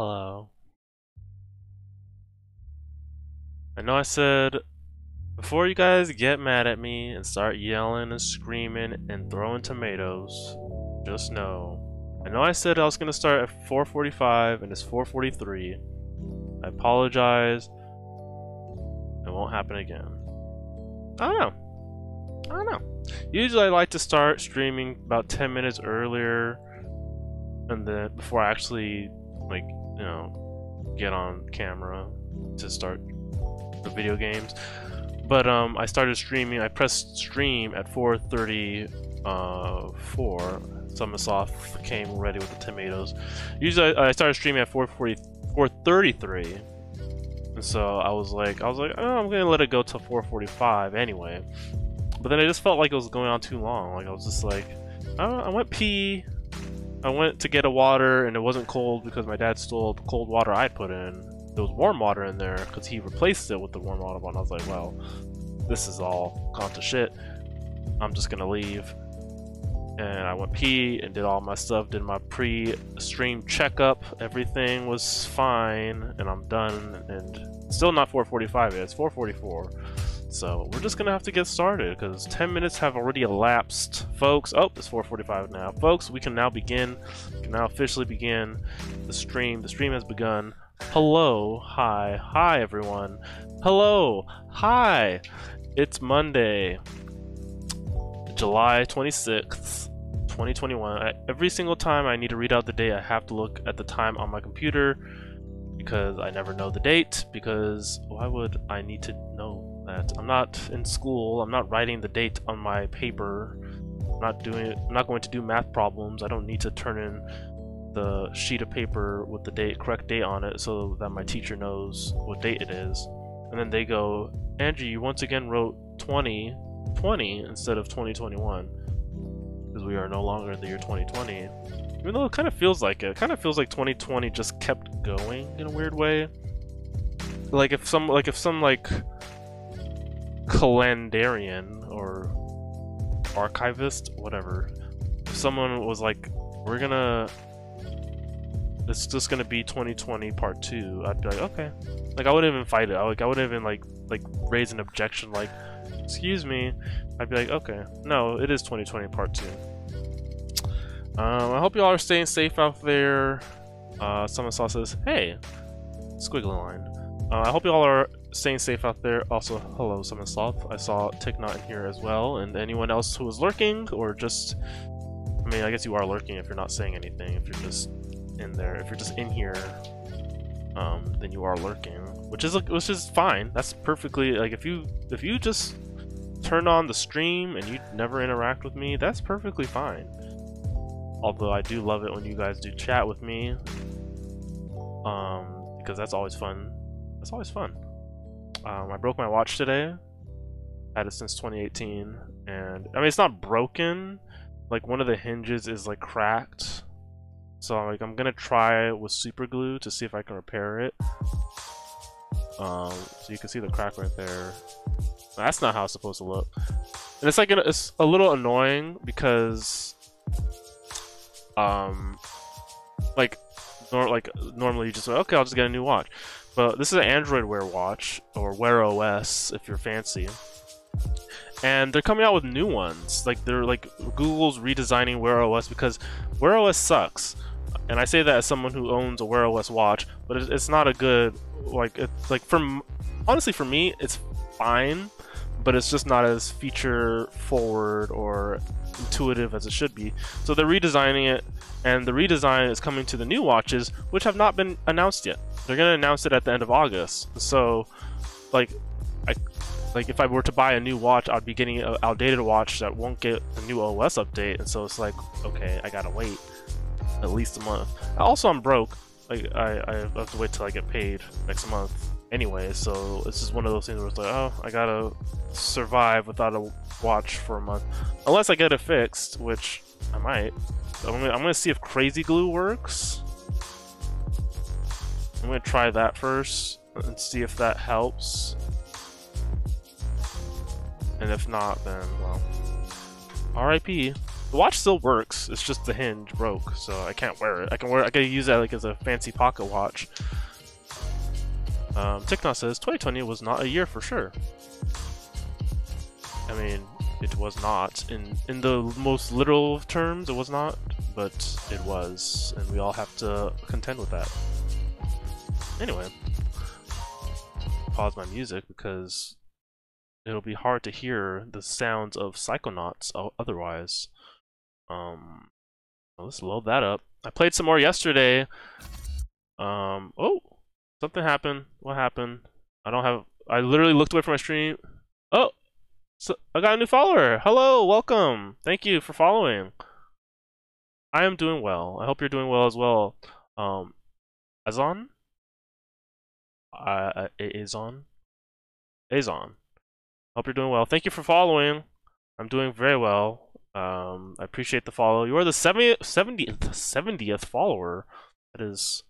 Hello. I know I said before you guys get mad at me and start yelling and screaming and throwing tomatoes, just know. I know I said I was gonna start at 4:45 and it's 4:43. I apologize. It won't happen again. I don't know. I don't know. Usually I like to start streaming about 10 minutes earlier and then before I actually like, you know, get on camera to start the video games. But um I started streaming, I pressed stream at 4:30 uh 4 Summersoft came ready with the tomatoes. Usually I, I started streaming at 4:40 4:33. And so I was like I was like, "Oh, I'm to let it go till 4:45 anyway." But then I just felt like it was going on too long. Like I was just like, I, I went pee. I went to get a water and it wasn't cold because my dad stole the cold water I put in. There was warm water in there because he replaced it with the warm water one. I was like, well, this is all gone to shit. I'm just gonna leave. And I went pee and did all my stuff, did my pre-stream checkup. Everything was fine, and I'm done. And still not 4:45 yet. It's 4:44. So we're just gonna have to get started because 10 minutes have already elapsed, folks. Oh, it's 4:45 now, folks. We can now begin. We can now officially begin the stream. The stream has begun. Hello, hi, hi, everyone. Hello, hi. It's Monday, July 26th, 2021. I, every single time I need to read out the day, I have to look at the time on my computer because I never know the date. Because why would I need to know that? I'm not in school. I'm not writing the date on my paper. I'm not doing. I'm not going to do math problems. I don't need to turn in the sheet of paper with the date, correct date on it, so that my teacher knows what date it is. And then they go, Angie, you once again wrote 2020 instead of 2021 because we are no longer in the year 2020. Even though it kind of feels like it. it kind of feels like 2020 just kept going in a weird way. Like if some like if some like calendarian or archivist, whatever, if someone was like, we're gonna it's just gonna be 2020 part two, I'd be like, okay. Like I wouldn't even fight it. I like I wouldn't even like like raise an objection like, excuse me. I'd be like, okay, no, it is 2020 part two. Um, I hope you all are staying safe out there. Uh, Summon Sloth says, hey, squiggly line. Uh, I hope you all are staying safe out there. Also, hello, Summon Sloth. I saw Ticknot in here as well, and anyone else who is lurking or just. I mean, I guess you are lurking if you're not saying anything. If you're just in there, if you're just in here, um, then you are lurking, which is which is fine. That's perfectly like if you if you just turn on the stream and you never interact with me, that's perfectly fine. Although I do love it when you guys do chat with me, um, because that's always fun. That's always fun. Um, I broke my watch today. Had it since 2018, and I mean it's not broken. Like one of the hinges is like cracked, so I'm like I'm gonna try with super glue to see if I can repair it. Um, so you can see the crack right there. That's not how it's supposed to look. And it's like it's a little annoying because, um, like, nor like normally you just say, okay, I'll just get a new watch. But this is an Android Wear watch or Wear OS if you're fancy. And they're coming out with new ones. Like they're like Google's redesigning Wear OS because Wear OS sucks. And I say that as someone who owns a Wear OS watch, but it's not a good like it's like for honestly for me it's fine but it's just not as feature forward or intuitive as it should be. So they're redesigning it, and the redesign is coming to the new watches, which have not been announced yet. They're gonna announce it at the end of August. So, like, I like if I were to buy a new watch, I'd be getting an outdated watch that won't get the new OS update, and so it's like, okay, I gotta wait at least a month. Also, I'm broke. Like, I I have to wait till I get paid next month anyway, so it's just one of those things where it's like, oh, I gotta survive without a watch for a month. Unless I get it fixed, which I might. I'm gonna, I'm gonna see if Crazy Glue works. I'm gonna try that first and see if that helps. And if not, then, well, RIP. The watch still works. It's just the hinge broke, so I can't wear it. I can wear. I can use that like as a fancy pocket watch. Um, says 2020 was not a year for sure. I mean, it was not in in the most literal terms. It was not, but it was, and we all have to contend with that. Anyway, pause my music because it'll be hard to hear the sounds of Psychonauts otherwise. Um, let's load that up. I played some more yesterday. Um, oh, something happened. What happened? I don't have. I literally looked away from my stream. Oh, so I got a new follower. Hello, welcome. Thank you for following. I am doing well. I hope you're doing well as well. Um, Azon. Uh, Azon. Azon. Hope you're doing well. Thank you for following. I'm doing very well. Um, I appreciate the follow. You are the 70th, 70th, 70th follower. That is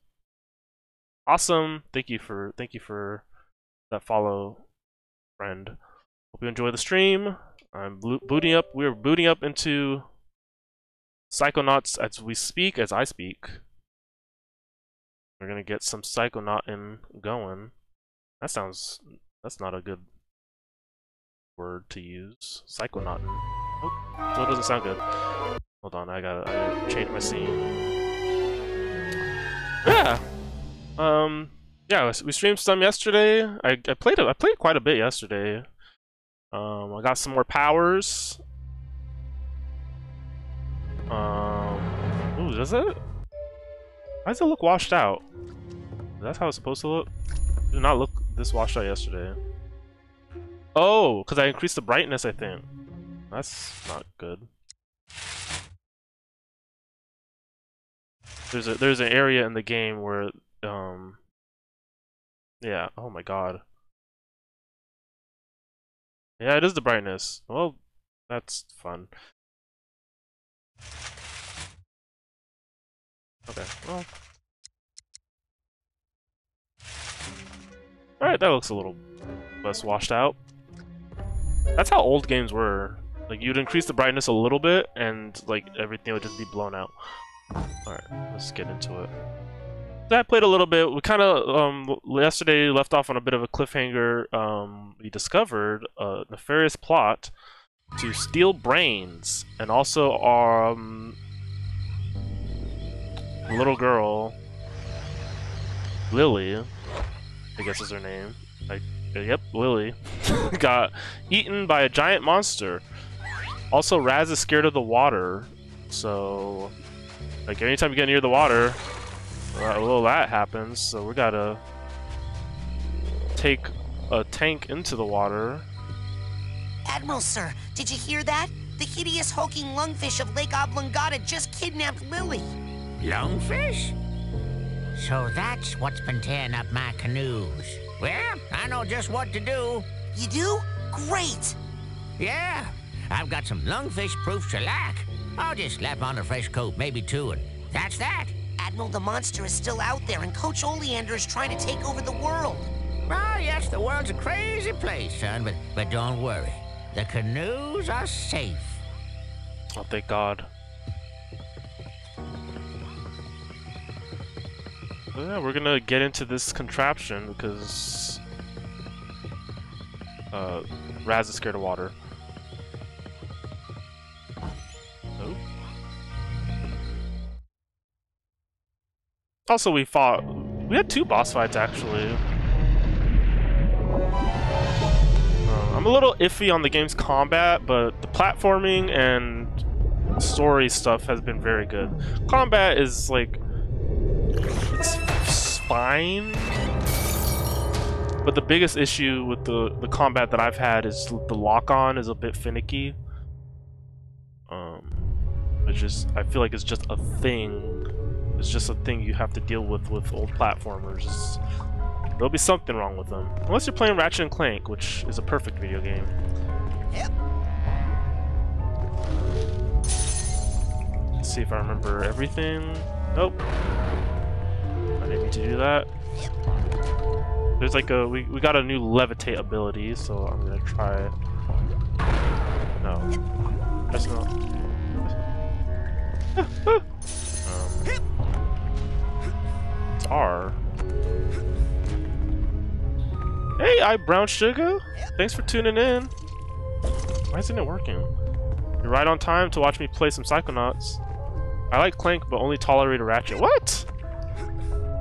awesome. Thank you for thank you for that follow, friend. Hope you enjoy the stream. I'm booting up. We're booting up into Psychonauts as we speak, as I speak. We're gonna get some Psychonaut in going. That sounds. That's not a good word to use. Psychonaut. Oh, so it doesn't sound good. Hold on, I gotta, I gotta change my scene. Yeah. Um. Yeah, we streamed some yesterday. I I played I played quite a bit yesterday. Um, I got some more powers. Um. Ooh, does it? Why does it look washed out? That's how it's supposed to look. It did not look this washed out yesterday. Oh, because I increased the brightness, I think. That's not good. There's a there's an area in the game where um yeah, oh my god. Yeah, it is the brightness. Well, that's fun. Okay, well. Alright, that looks a little less washed out. That's how old games were. Like, you'd increase the brightness a little bit, and, like, everything would just be blown out. Alright, let's get into it. I played a little bit. We kind of, um, yesterday left off on a bit of a cliffhanger. Um, we discovered a nefarious plot to steal brains, and also, um, little girl, Lili, I guess is her name. I Yep, Lili got eaten by a giant monster. Also, Raz is scared of the water, so like anytime you get near the water, well, that happens. So we gotta take a tank into the water. Admiral, sir, did you hear that? The hideous hulking lungfish of Lake Oblongata just kidnapped Lili. Lungfish? So that's what's been tearing up my canoes. Well, I know just what to do. You do? Great! Yeah, I've got some lungfish-proof shellac. I'll just slap on a fresh coat, maybe two, and that's that. Admiral, the monster is still out there, and Coach Oleander is trying to take over the world. Ah, yes, the world's a crazy place, son, but, but don't worry. The canoes are safe. Oh, thank God. yeah, we're gonna get into this contraption because uh, Raz is scared of water. Oh. Also, we fought. We had two boss fights actually. Uh, I'm a little iffy on the game's combat, but the platforming and story stuff has been very good. Combat is like it's fine. But the biggest issue with the, the combat that I've had is the lock-on is a bit finicky. Um, it's just, I feel like it's just a thing. It's just a thing you have to deal with with old platformers. It's, there'll be something wrong with them. Unless you're playing Ratchet and Clank, which is a perfect video game. Yep. Let's see if I remember everything. Nope I didn't need to do that. There's like a we we got a new levitate ability, so I'm gonna try it. No, that's not. it's um, Hey, Eyebrow Sugar. Thanks for tuning in. Why isn't it working? You're right on time to watch me play some Psychonauts. I like Clank, but only tolerate a Ratchet. What?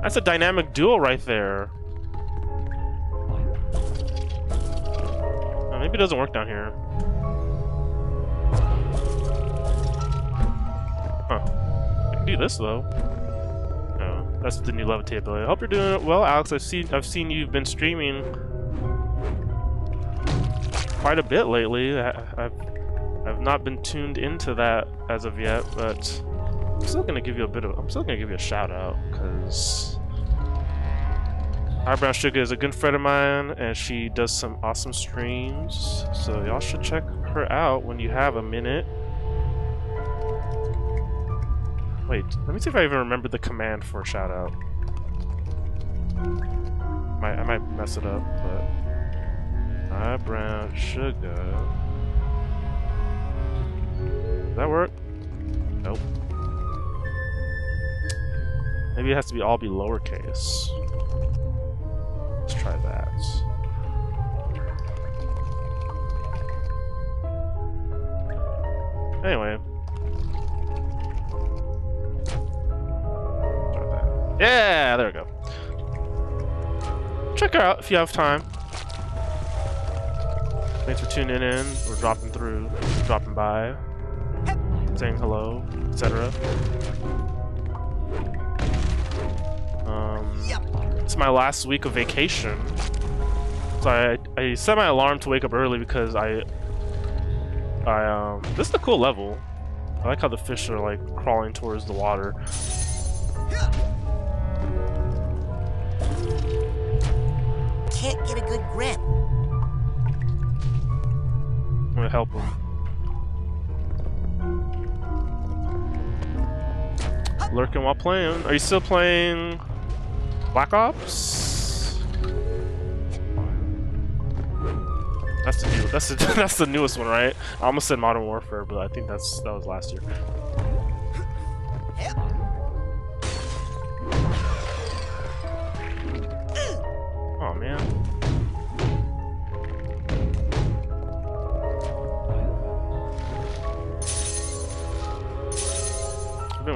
That's a dynamic duo right there. Uh, maybe it doesn't work down here. Huh. I can do this though. That's the new levitate ability. I hope you're doing well, Alex. I've seen I've seen you've been streaming quite a bit lately. I, I've I've not been tuned into that as of yet, but I'm still gonna give you a bit of I'm still gonna give you a shout out because Eyebrow Sugar is a good friend of mine and she does some awesome streams. So y'all should check her out when you have a minute. Wait, let me see if I even remember the command for shout out. Might, I might mess it up, but eyebrow sugar. Does that work? Nope. Maybe it has to be all be lowercase. Let's try that. Anyway. Yeah, there we go. Check her out if you have time. Thanks for tuning in or dropping through, dropping by, saying hello, etc. Um, it's my last week of vacation. So I, I set my alarm to wake up early because I, I um, this is a cool level. I like how the fish are like crawling towards the water. Can't get a good grip. I'm gonna help him. Lurking while playing. Are you still playing Black Ops? That's the new. That's the that's the newest one, right? I almost said Modern Warfare, but I think that's that was last year.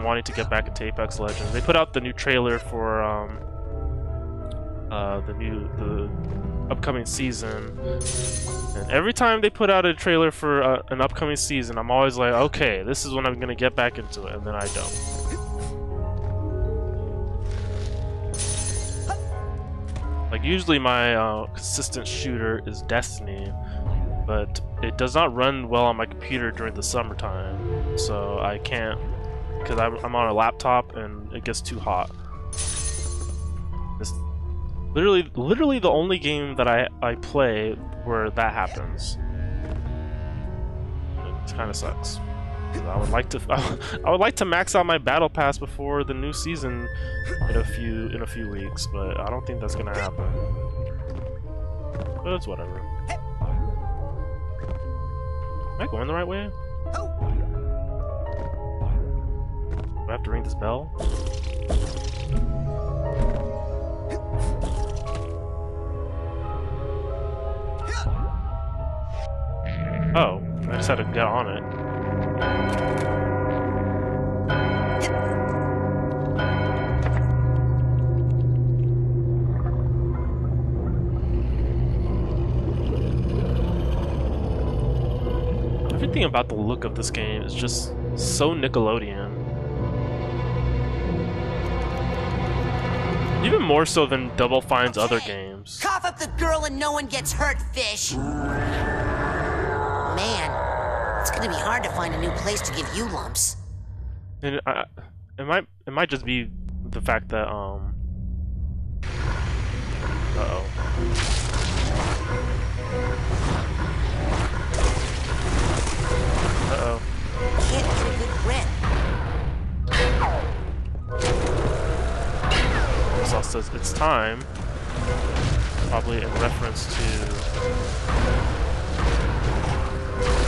Wanting to get back into Apex Legends. They put out the new trailer for um, uh, the new the upcoming season, and every time they put out a trailer for uh, an upcoming season, I'm always like, okay, this is when I'm gonna get back into it, and then I don't. Like usually my uh, consistent shooter is Destiny, but it does not run well on my computer during the summertime, so I can't because I'm, on a laptop and it gets too hot. It's literally, literally the only game that I I play where that happens. It kind of sucks. I would like to I would like to max out my battle pass before the new season in a few in a few weeks, but I don't think that's gonna happen. But it's whatever. Am I going the right way? Oh. I have to ring this bell? Oh, I just had to get on it. Everything about the look of this game is just so Nickelodeon. Even more so than Double Fine's other games. Cough up the girl and no one gets hurt, fish. Man, it's gonna be hard to find a new place to give you lumps. And I, it might it might just be the fact that um. Uh oh. Grip. This all says it's time. Probably in reference to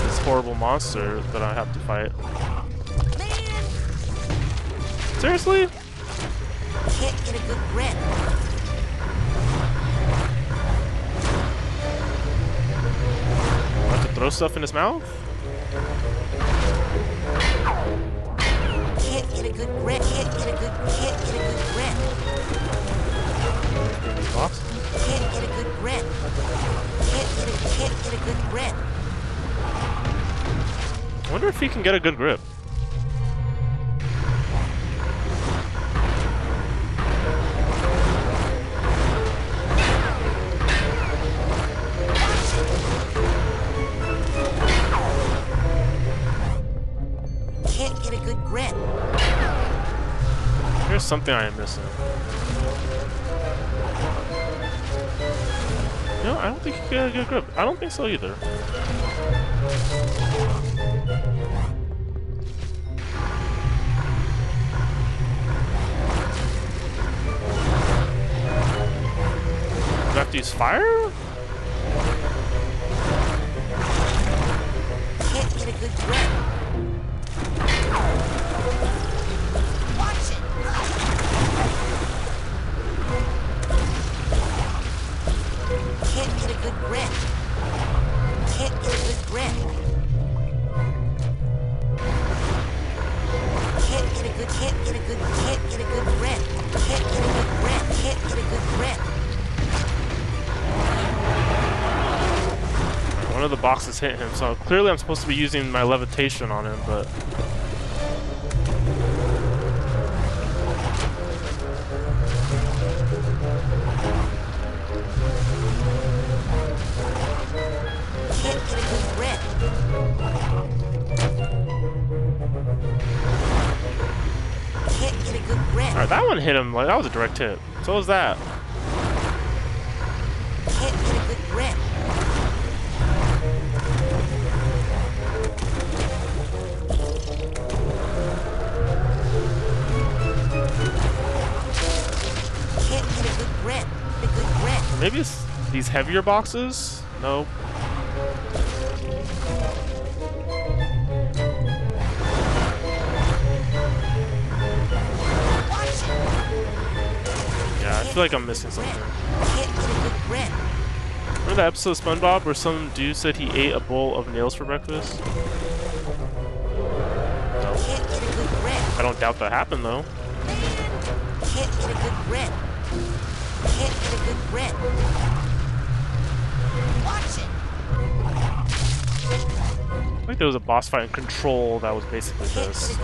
this horrible monster that I have to fight. Man, Seriously? Can't get a good grip. About to throw stuff in his mouth? Can't get a good grip. Can't get a good. Can't get a good grip. Grip. Can't get a. Can't get a good grip. I wonder if he can get a good grip. Can't get a good grip. Here's something I am missing. No, I don't think can get a good grip. I don't think so either. Do I have to use fire? Can't get a good grip. Good grip. Can't get a good grip. Can't get a good. Can't get a good. Can't get a good grip. Can't get a good grip. Can't get a good grip. One of the boxes hit him, so clearly I'm supposed to be using my levitation on him, but... one hit him, like, that was a direct hit. So was that. Can't get a good grip. Can't get a good grip. A good grip. Maybe it's these heavier boxes? No. Feel like I'm missing something. Remember that episode of SpongeBob where some dude said he ate a bowl of nails for breakfast? No. I don't doubt that happened though. I think there was a boss fight in Control that was basically this.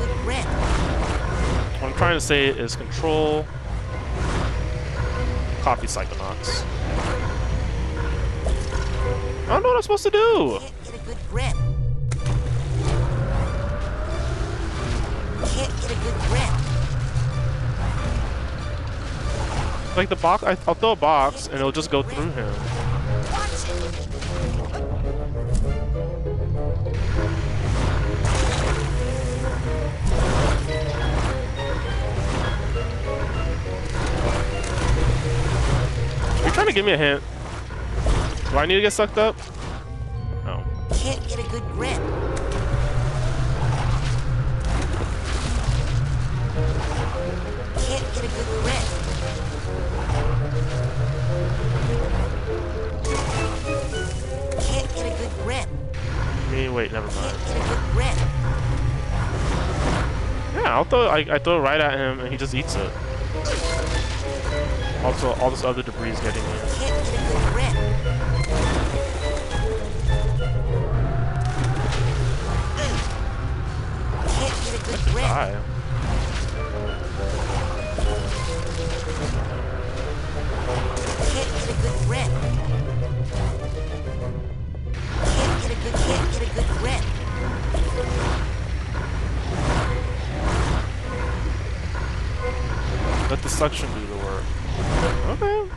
What I'm trying to say is Control, copy Psychonauts. I don't know what I'm supposed to do! Can't get a good grip. Can't get a good grip. Like the box, I, I'll throw a box and it'll just go through him. To give me a hint. Do I need to get sucked up? No. Can't get a good grip. Can't get a good grip. Can't get a good grip. Wait, never mind. Can't get a good grip. Yeah, I'll throw. I, I throw it right at him and he just eats it. Also, all this other debris is getting grip. Die. Let the suction do the to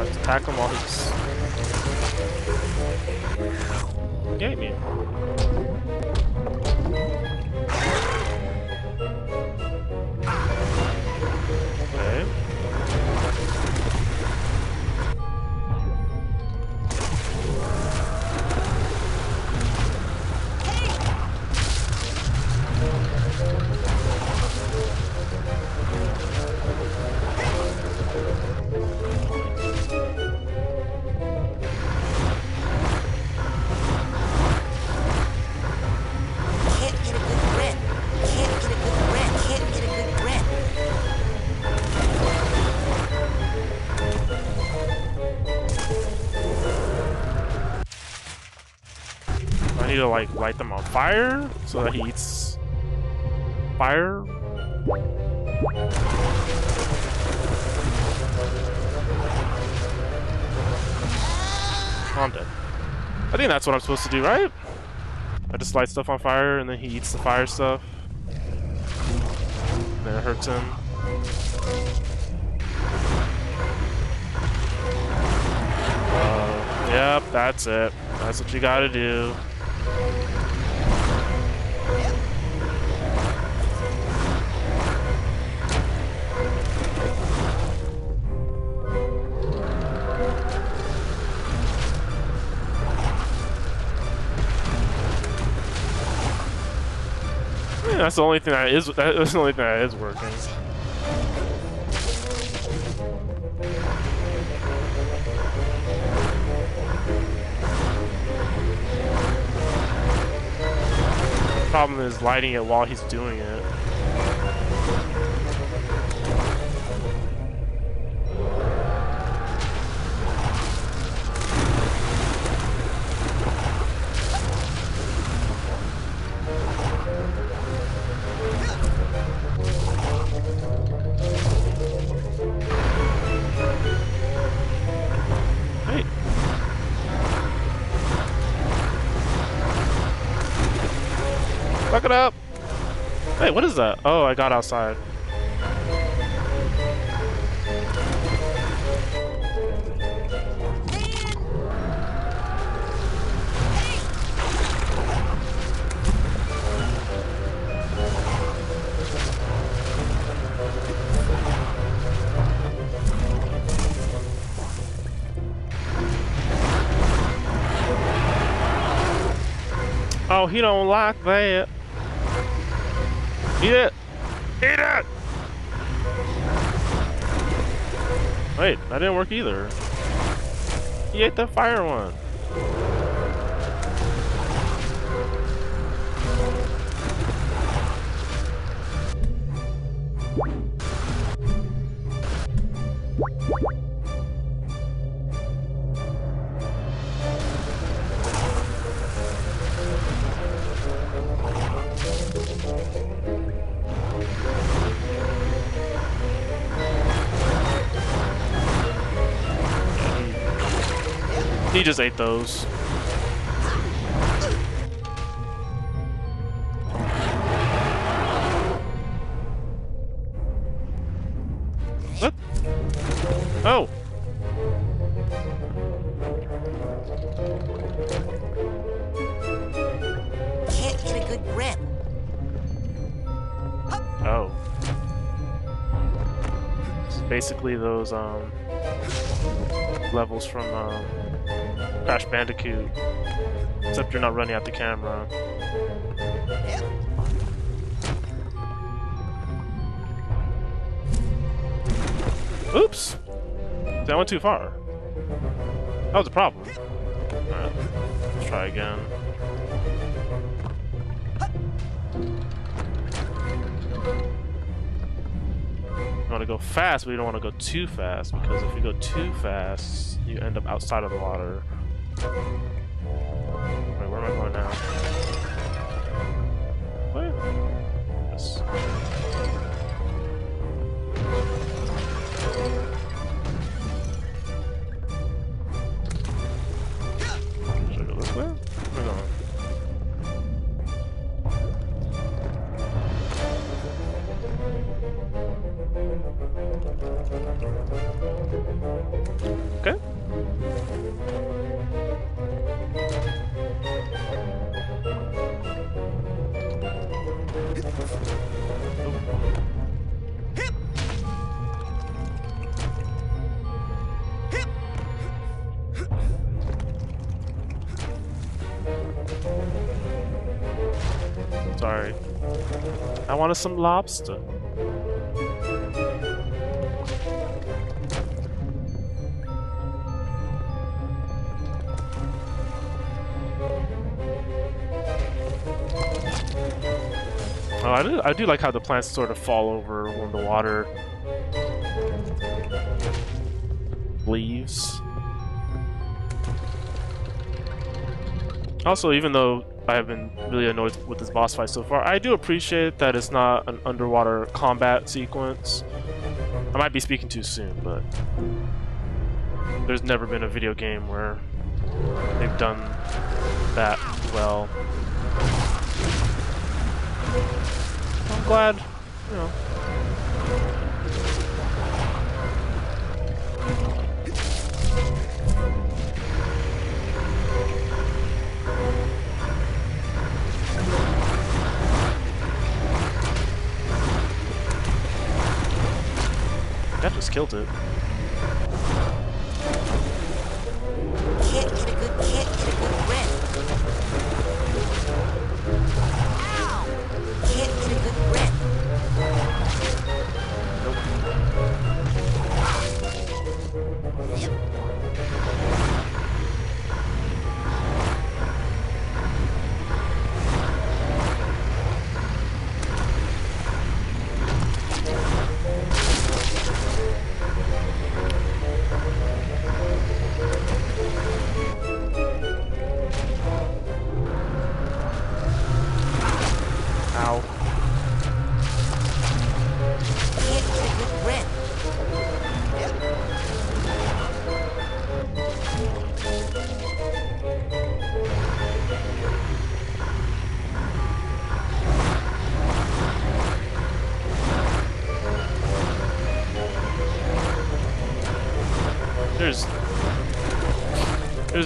attack him like light them on fire so that he eats fire. Oh, I'm dead. I think that's what I'm supposed to do, right? I just light stuff on fire and then he eats the fire stuff. And then it hurts him. Uh, yep, that's it. That's what you gotta do. That's the only thing that is that's the only thing that is working. Problem is lighting it while he's doing it. Hey, what is that? Oh, I got outside. Oh, he don't like that. Eat it! Eat it! Wait, that didn't work either. He ate the fire one. Just ate those. What? Oh! Can't get a good grip. Oh. Basically those um levels from um, Crash Bandicoot. Except you're not running at the camera. Oops! That went too far. That was a problem. Alright, let's try again. You want to go fast, but you don't want to go too fast because if you go too fast, you end up outside of the water. Wait, wanted some lobster. Oh, I do, I do like how the plants sort of fall over when the water leaves. Also, even though I have been really annoyed with this boss fight so far, I do appreciate that it's not an underwater combat sequence. I might be speaking too soon, but there's never been a video game where they've done that well. I'm glad, you know. Killed it.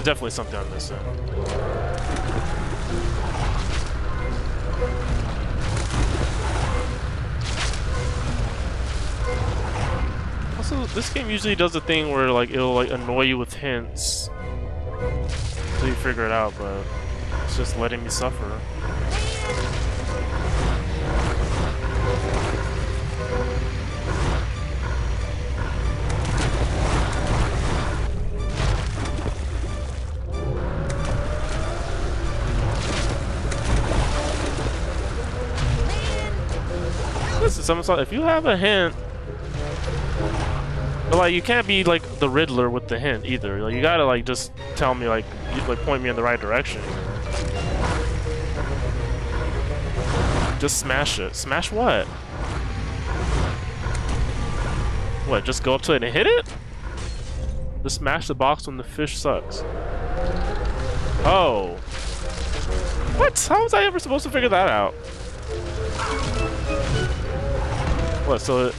Definitely something on this missing. Also, this game usually does a thing where like it'll like annoy you with hints until you figure it out, but it's just letting me suffer. Summon Sloth if you have a hint, but like you can't be like the Riddler with the hint either. Like you gotta like just tell me like you, like point me in the right direction. Just smash it. Smash what? What? Just go up to it and hit it? Just smash the box when the fish sucks. Oh. What? How was I ever supposed to figure that out? What, so it...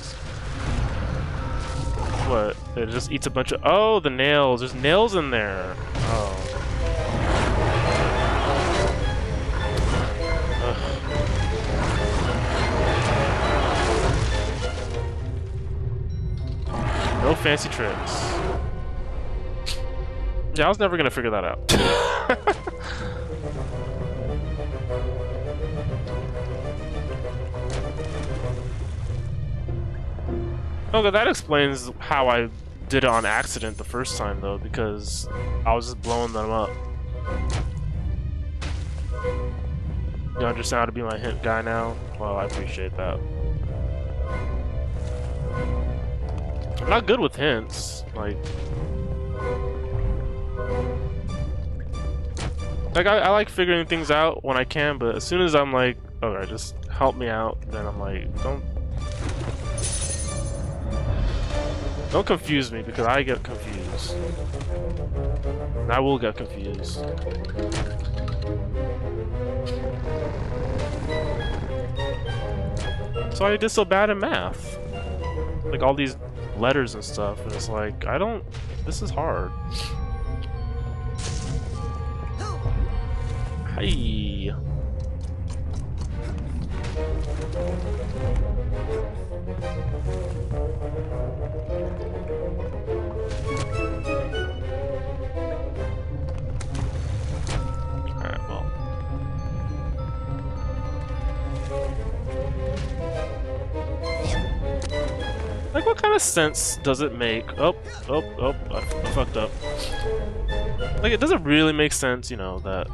What? It just eats a bunch of... Oh, the nails! There's nails in there! Oh. No fancy tricks. Yeah, I was never gonna figure that out. Okay, that explains how I did it on accident the first time, though, because I was just blowing them up. You understand how to be my hint guy now? Well, I appreciate that. I'm not good with hints. Like, like I, I like figuring things out when I can, but as soon as I'm like, okay, just help me out, then I'm like, don't Don't confuse me because I get confused. And I will get confused. So I did so bad in math. Like all these letters and stuff, and it's like, I don't... This is hard. Hey. Like, what kind of sense does it make? Oh, oh, oh, I, I, fucked up. Like, it doesn't really make sense, you know, that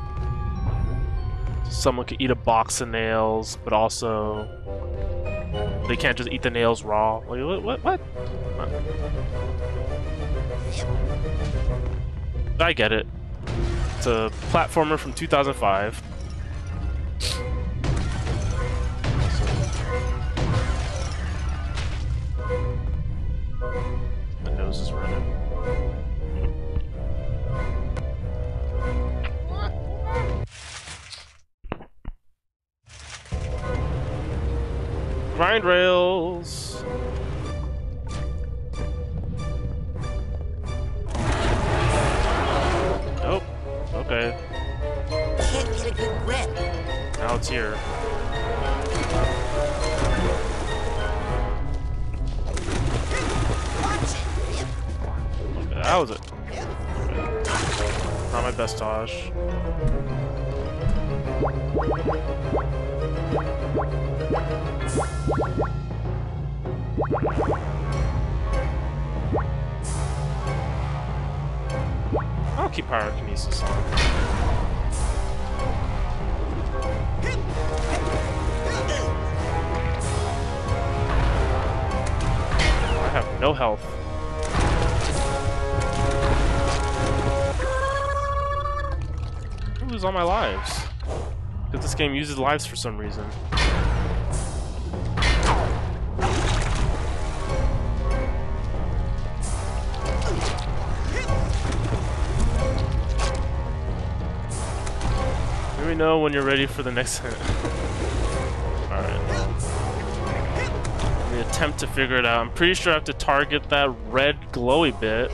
someone could eat a box of nails, but also they can't just eat the nails raw. Like, what? What? what? I get it. It's a platformer from 2005. Grind rails. Nope. Okay. Can't get a good grip. Now it's here. Watch it. Yep. Okay, that was it. Not my best Tosh. Health. I lose all my lives. Because this game uses lives for some reason. Let me know when you're ready for the next hit. attempt to figure it out. I'm pretty sure I have to target that red glowy bit.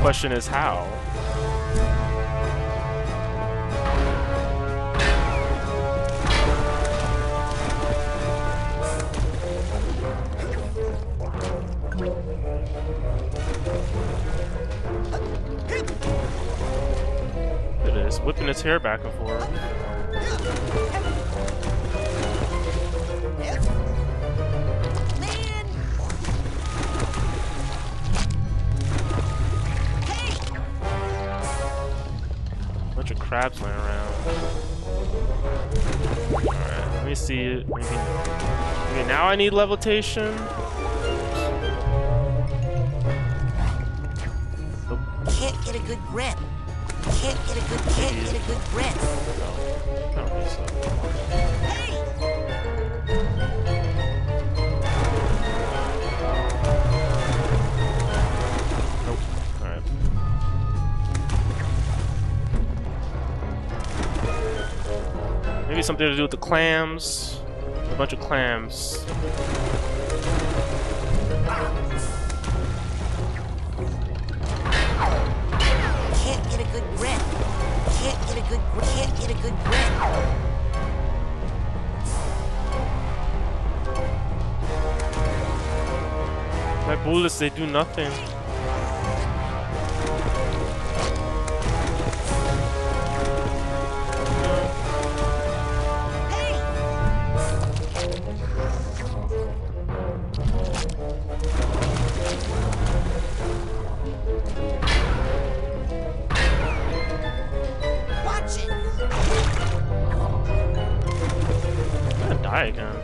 Question is how? It is whipping its hair back and forth. Now I need levitation? Can't get a good grip. Can't get a good can't get a good grip. No, don't think so. Hey! Nope. Maybe something to do with the clams. Bunch of clams. Can't get a good grip. Can't get a good. Can't get a good grip. My bullets, they do nothing. Die again.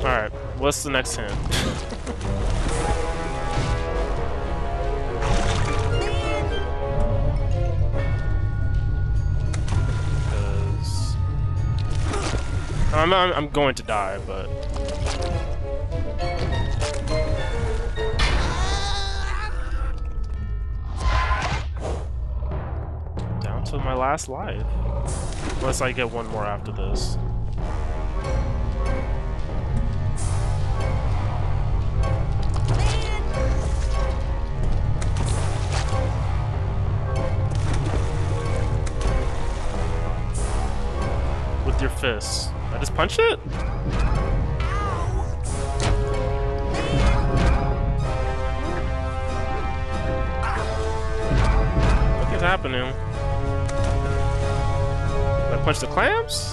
Alright, what's the next hint? I'm, I'm I'm going to die, but last life. Unless I get one more after this. With your fists. I just punch it? Punch the clams?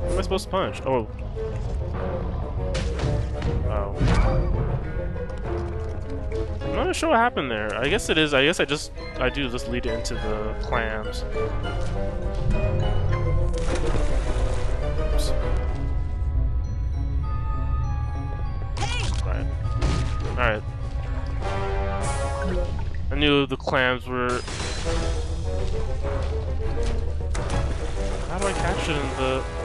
What am I supposed to punch? Oh. Oh. I'm not sure what happened there. I guess it is. I guess I just I do just lead it into the clams. Oops. Right. Alright. I knew the clams were... do I catch it in the... It.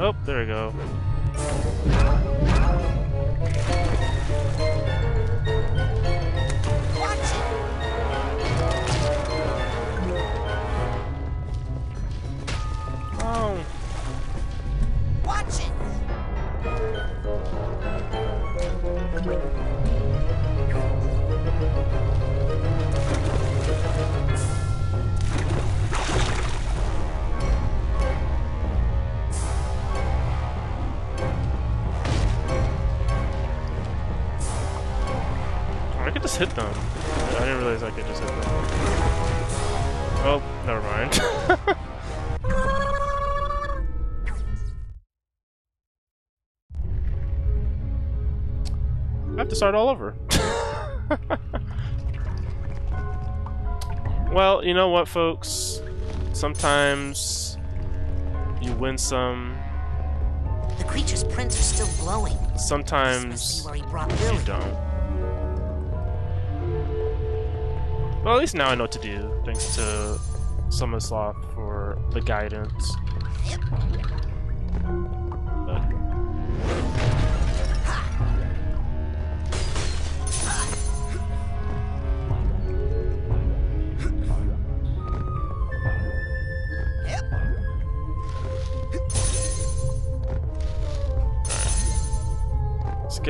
Oh, there we go. I have to start all over. well, you know what, folks? Sometimes you win some, The creature's prints are still glowing. Sometimes be where he brought you don't. Well, at least now I know what to do, thanks to Summon Sloth for the guidance. Yep.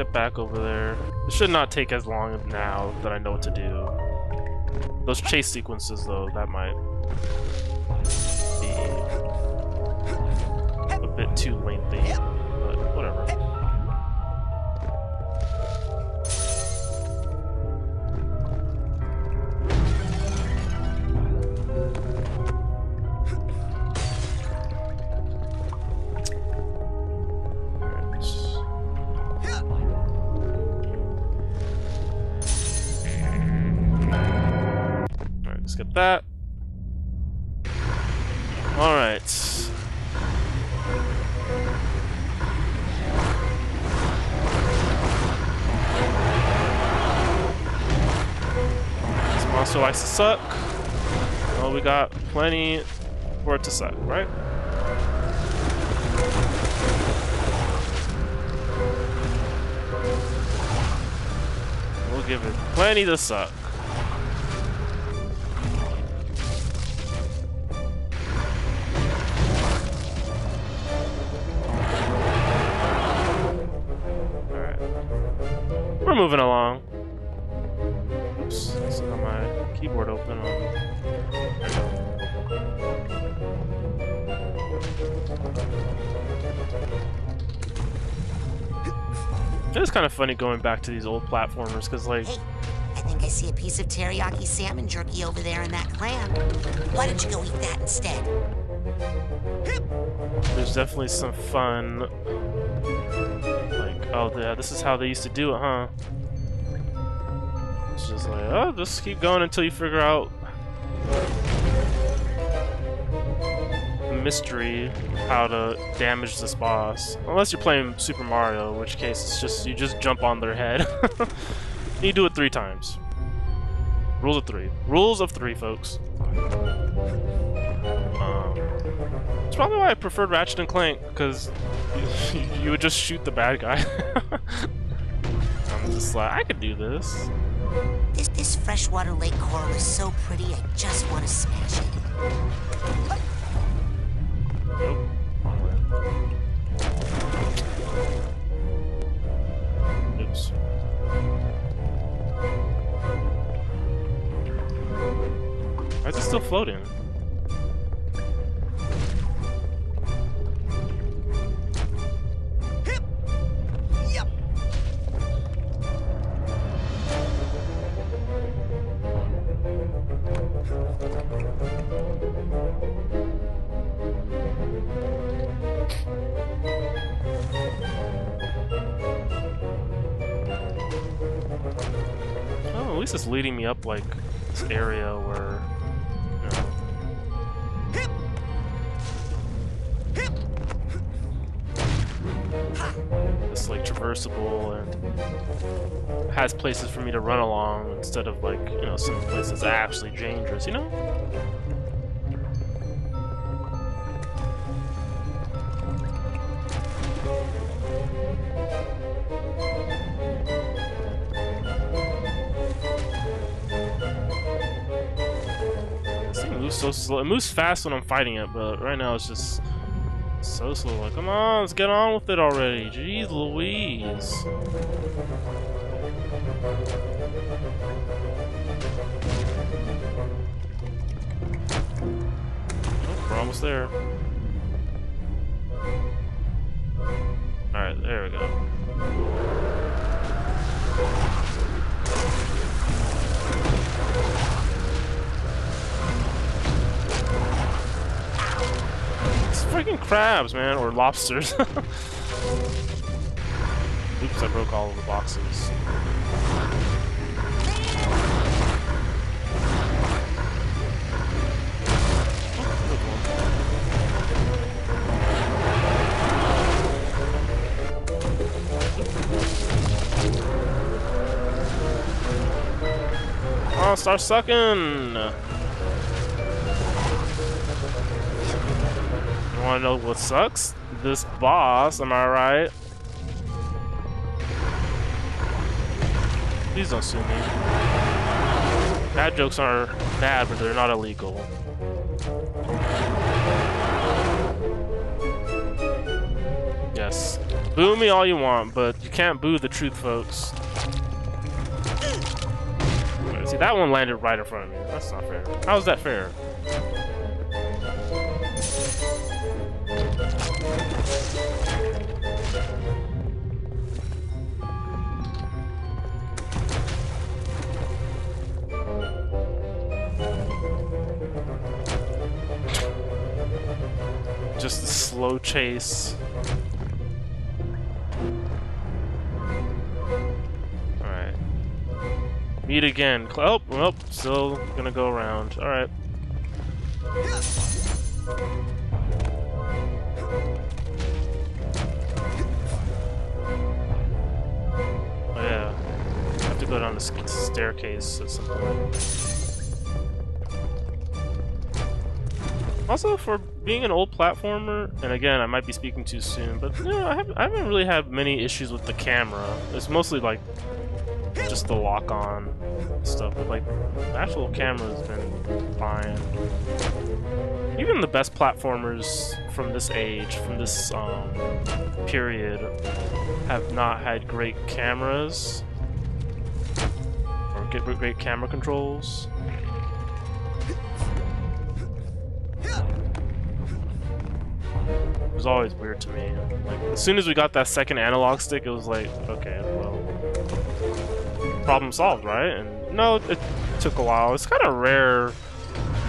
Get back over there. It should not take as long as now that I know what to do. Those chase sequences, though, that might be a bit too lengthy, to suck. Well, we got plenty for it to suck, right? We'll give it plenty to suck. Kind of funny going back to these old platformers because, like, Hey, I think I see a piece of teriyaki salmon jerky over there in that clam. Why don't you go eat that instead? there's definitely some fun. Like, oh, yeah, this is how they used to do it, huh? It's just like, oh, just keep going until you figure out the mystery how to damage this boss. Unless you're playing Super Mario, in which case it's just you just jump on their head. you do it three times. Rules of three. Rules of three, folks. Um, it's probably why I preferred Ratchet and Clank, because you, you would just shoot the bad guy. I'm just like, I could do this. This this freshwater lake coral is so pretty. I just want to smash it. floating. Oh, leading me up like this area where has places for me to run along instead of like, you know, some places actually dangerous, you know? This thing moves so slow. It moves fast when I'm fighting it, but right now it's just so slow. Like, come on, let's get on with it already. Jeez Louise. We're almost there. Alright, there we go. It's freaking crabs, man, or lobsters. Oops, I broke all of the boxes. Oh, start sucking! You wanna know what sucks? This boss, am I right? Please don't sue me. Bad jokes are bad, but they're not illegal. Yes. Boo me all you want, but you can't boo the truth, folks. That one landed right in front of me. That's not fair. How is that fair? Just a slow chase. Meet again. Oh, well, still gonna go around. Alright. Oh yeah. I have to go down the staircase at some point. Also, for being an old platformer, and again, I might be speaking too soon, but you know, I, haven't, I haven't really had many issues with the camera. It's mostly like just the lock-on stuff, but like the actual camera's been fine. Even the best platformers from this age, from this um, period, have not had great cameras or get great camera controls. It was always weird to me. Like as soon as we got that second analog stick, it was like, okay, well, problem solved, right? And no, it took a while. It's kind of rare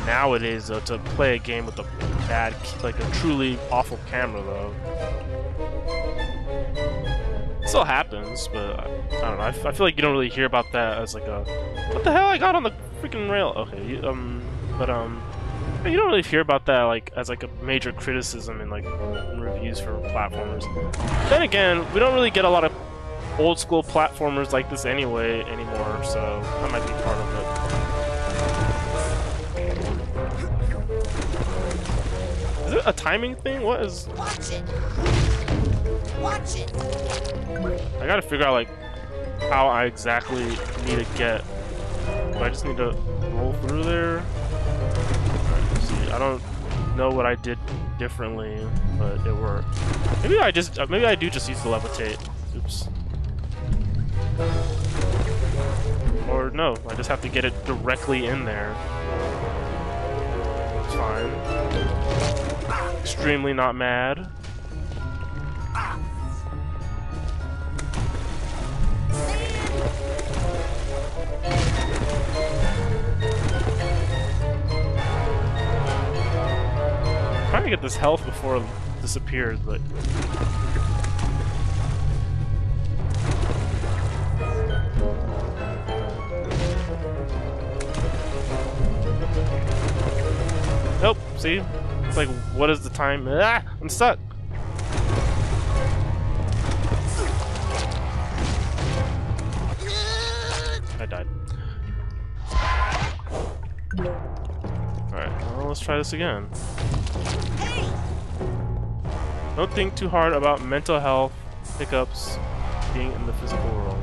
nowadays though to play a game with a bad, like a truly awful camera though. It still happens, but I, I don't know. I feel like you don't really hear about that as like a, what the hell I got on the freaking rail. Okay, you, um, but um. You don't really hear about that like as like a major criticism in like reviews for platformers. Then again, we don't really get a lot of old school platformers like this anyway anymore, so that might be part of it. Is it a timing thing? What is? Watch it. Watch it. I gotta figure out like how I exactly need to get. Do I just need to roll through there? Alright, see, I don't know what I did differently, but it worked. Maybe I just, uh, maybe I do just use the levitate. Oops. Or no, I just have to get it directly in there. It's fine. Extremely not mad. trying to get this health before it disappears, but See? It's like, what is the time? Ah, I'm stuck. I died. Alright, well, let's try this again. Don't think too hard about mental health hiccups being in the physical world.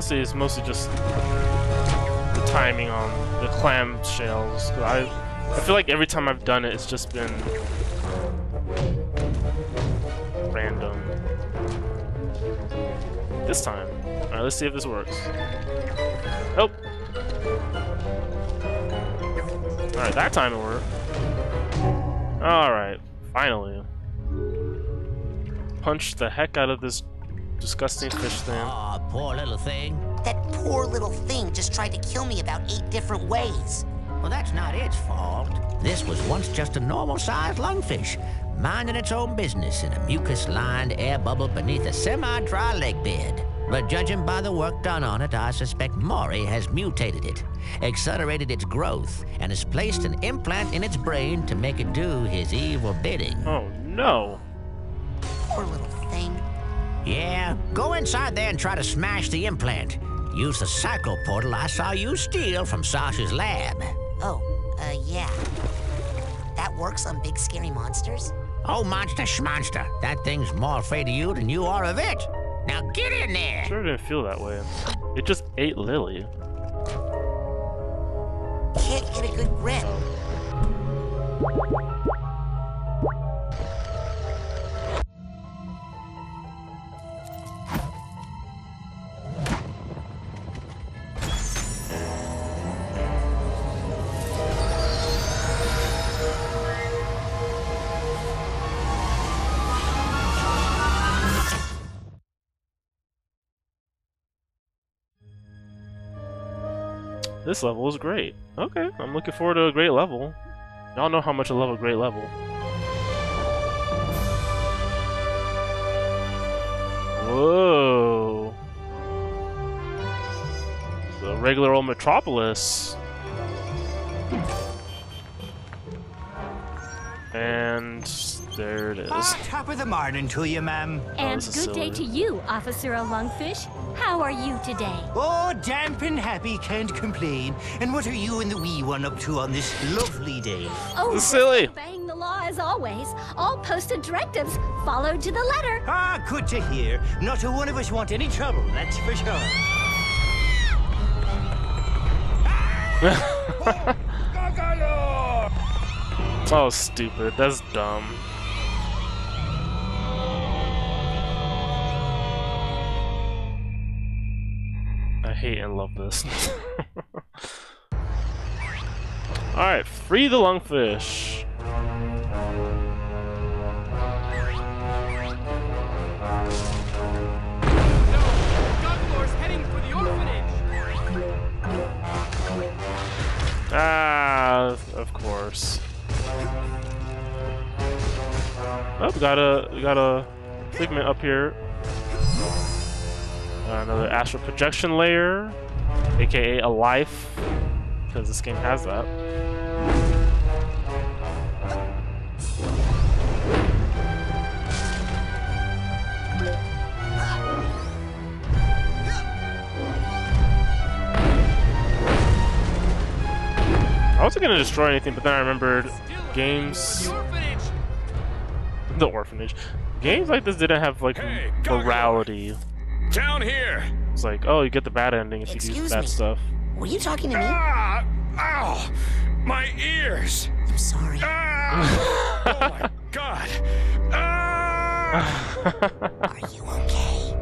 Honestly, it's mostly just the timing on the clam shells. 'cause I, I feel like every time I've done it, it's just been random. This time. Alright, let's see if this works. Nope. Alright, that time it worked. Alright, finally. Punch the heck out of this disgusting fish thing. Aw, poor little thing. That poor little thing just tried to kill me about eight different ways. Well, that's not its fault. This was once just a normal-sized lungfish, minding its own business in a mucus-lined air bubble beneath a semi-dry lake bed. But judging by the work done on it, I suspect Maury has mutated it, accelerated its growth, and has placed an implant in its brain to make it do his evil bidding. Oh no. Poor little thing. Yeah, go inside there and try to smash the implant. Use the psycho portal I saw you steal from Sasha's lab. Oh, uh, yeah. That works on big scary monsters? Oh, monster schmonster, that thing's more afraid of you than you are of it. Now get in there. Sure didn't feel that way. It just ate Lili. Can't get a good grip. This level is great. Okay, I'm looking forward to a great level. Y'all know how much I love a great level. Whoa. The regular old Metropolis. And there it is. Ah, top of the morning to you, ma'am. And this is good day to you, Officer Lungfish. How are you today? Oh, damp and happy, can't complain. And what are you and the wee one up to on this lovely day? Oh, silly. Obeying the law as always. All posted directives followed to the letter. Ah, good to hear. Not a one of us want any trouble, that's for sure. Oh, stupid. That's dumb. I hate and love this. Alright, free the lungfish. Ah, of course. Oh, got a got a figment up here. Uh, another astral projection layer, aka a life, because this game has that. I wasn't gonna destroy anything, but then I remembered games, The orphanage. the orphanage, games like this didn't have like Hey, morality. Down here! It's like, oh, you get the bad ending if you do Excuse bad me. stuff. Were you talking to me? Ah! Ow! My ears! I'm sorry. Ah! oh my god! Ah! Are you okay?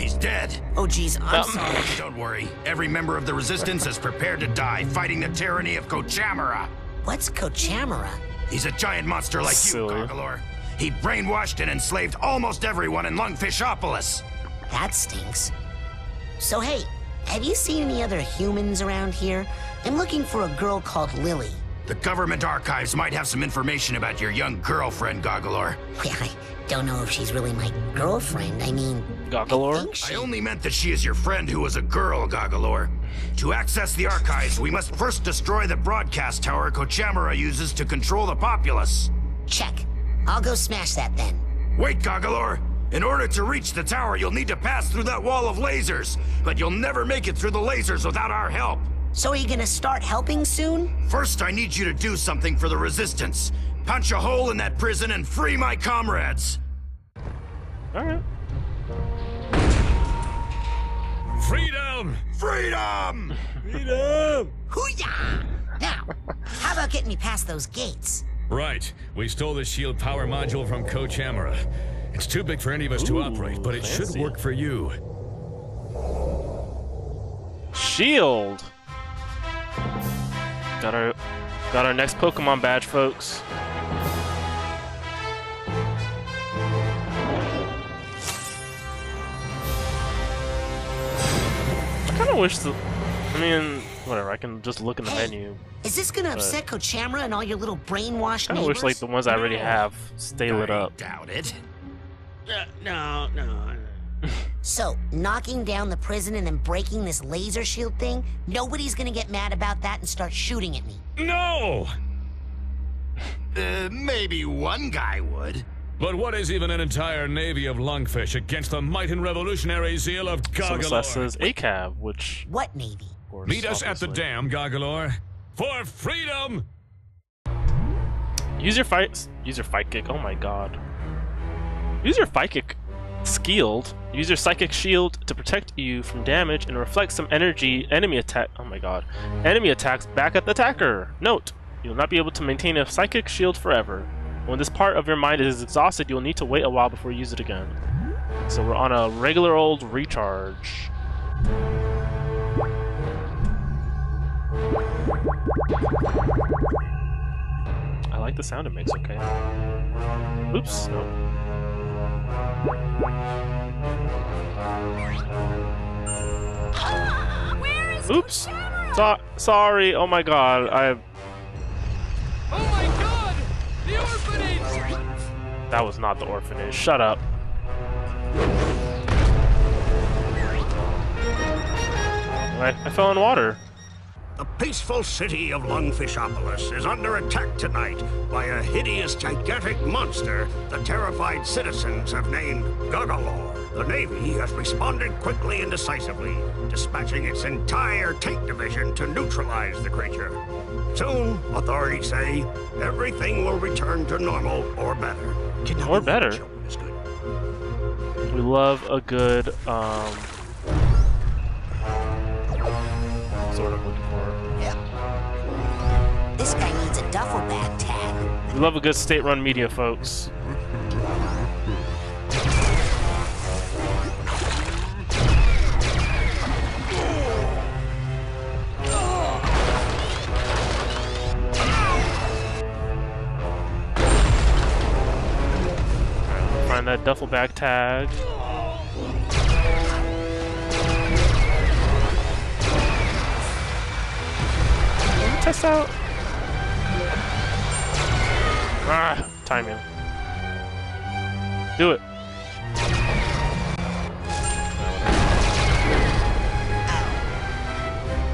He's dead. Oh, geez, I'm Um, sorry. Don't worry. Every member of the Resistance is prepared to die fighting the tyranny of Kochamara. What's Kochamara? He's a giant monster like Silly. you, Goggalor. He brainwashed and enslaved almost everyone in Lungfishopolis. That stinks. So, hey, have you seen any other humans around here? I'm looking for a girl called Lili. The government archives might have some information about your young girlfriend, Goggalor. Well, I don't know if she's really my girlfriend. I mean, I think she... I only meant that she is your friend who was a girl, Goggalor. To access the archives, we must first destroy the broadcast tower Kochamara uses to control the populace. Check. I'll go smash that then. Wait, Goggalor! In order to reach the tower, you'll need to pass through that wall of lasers. But you'll never make it through the lasers without our help. So are you gonna start helping soon? First, I need you to do something for the Resistance. Punch a hole in that prison and free my comrades. Alright. Freedom! Freedom! Hoo-yah! Now, how about getting me past those gates? Right. We stole the shield power module from Kochamara. It's too big for any of us to operate, but it fancy. should work for you. Shield. Got our got our next Pokemon badge, folks. I kind of wish the. I mean, whatever. I can just look in the Hey, menu. Is this gonna upset Kochamara and all your little brainwashed I kind of neighbors? wish like the ones I already have stay lit I up. doubt it. no, no. So, knocking down the prison and then breaking this laser shield thing, nobody's gonna get mad about that and start shooting at me. No! Uh, maybe one guy would. But what is even an entire navy of lungfish against the might and revolutionary zeal of So this last says ACAB, which What navy? Of course, Meet us at the obviously- dam, Goggalor. For freedom! Use your fight. Use your fight kick. Oh my god. Use your fight kick. Skilled. Use your psychic shield to protect you from damage and reflect some energy enemy attack. Oh my god. Enemy attacks back at the attacker. Note: you will not be able to maintain a psychic shield forever. When this part of your mind is exhausted, you'll need to wait a while before you use it again. So we're on a regular old recharge. I like the sound it makes, okay. Oops, no. Where is Oops. So sorry, oh my god, I Oh my god! The orphanage! that was not the orphanage. Shut up. I, I fell in water. The peaceful city of Lungfishopolis is under attack tonight by a hideous, gigantic monster the terrified citizens have named Goggalor. The Navy has responded quickly and decisively, dispatching its entire tank division to neutralize the creature. Soon, authorities say, everything will return to normal or better. Kidnapping Or better. is good. We love a good, um... Sort of duffel tag. We love a good state-run media, folks. Find that duffel bag tag. Test out. Ah, timing. Do it.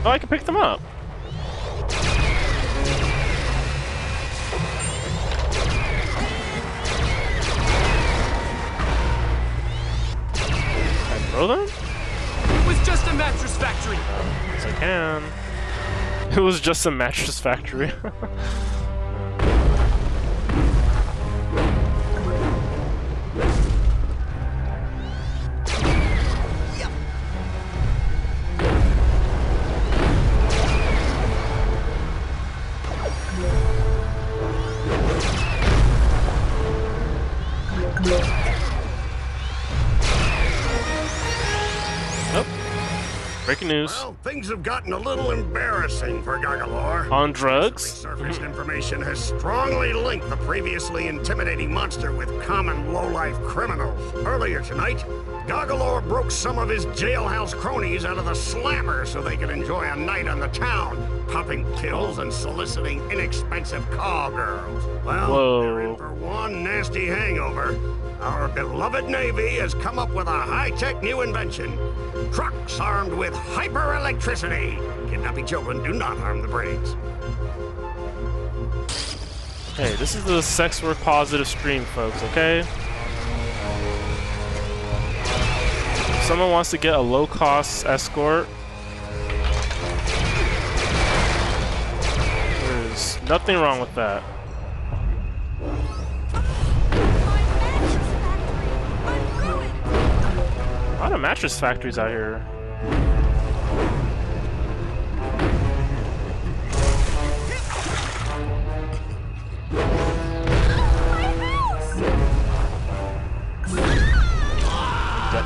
Oh, I can pick them up. Can I throw them? It was just a mattress factory! Yes, I can. It was just a mattress factory. Nope. Breaking news. Well, things have gotten a little embarrassing for Goggalor. On drugs? Surfaced information has strongly linked the previously intimidating monster with common low-life criminals. Earlier tonight, Goggalor broke some of his jailhouse cronies out of the slammer so they could enjoy a night on the town, popping pills and soliciting inexpensive call girls. Well, Whoa one nasty hangover. Our beloved Navy has come up with a high-tech new invention. Trucks armed with hyper-electricity. Kidnapping children do not harm the brains. Hey, this is the sex work positive stream, folks, okay? If someone wants to get a low cost escort, there's nothing wrong with that. Lot of mattress factories out here.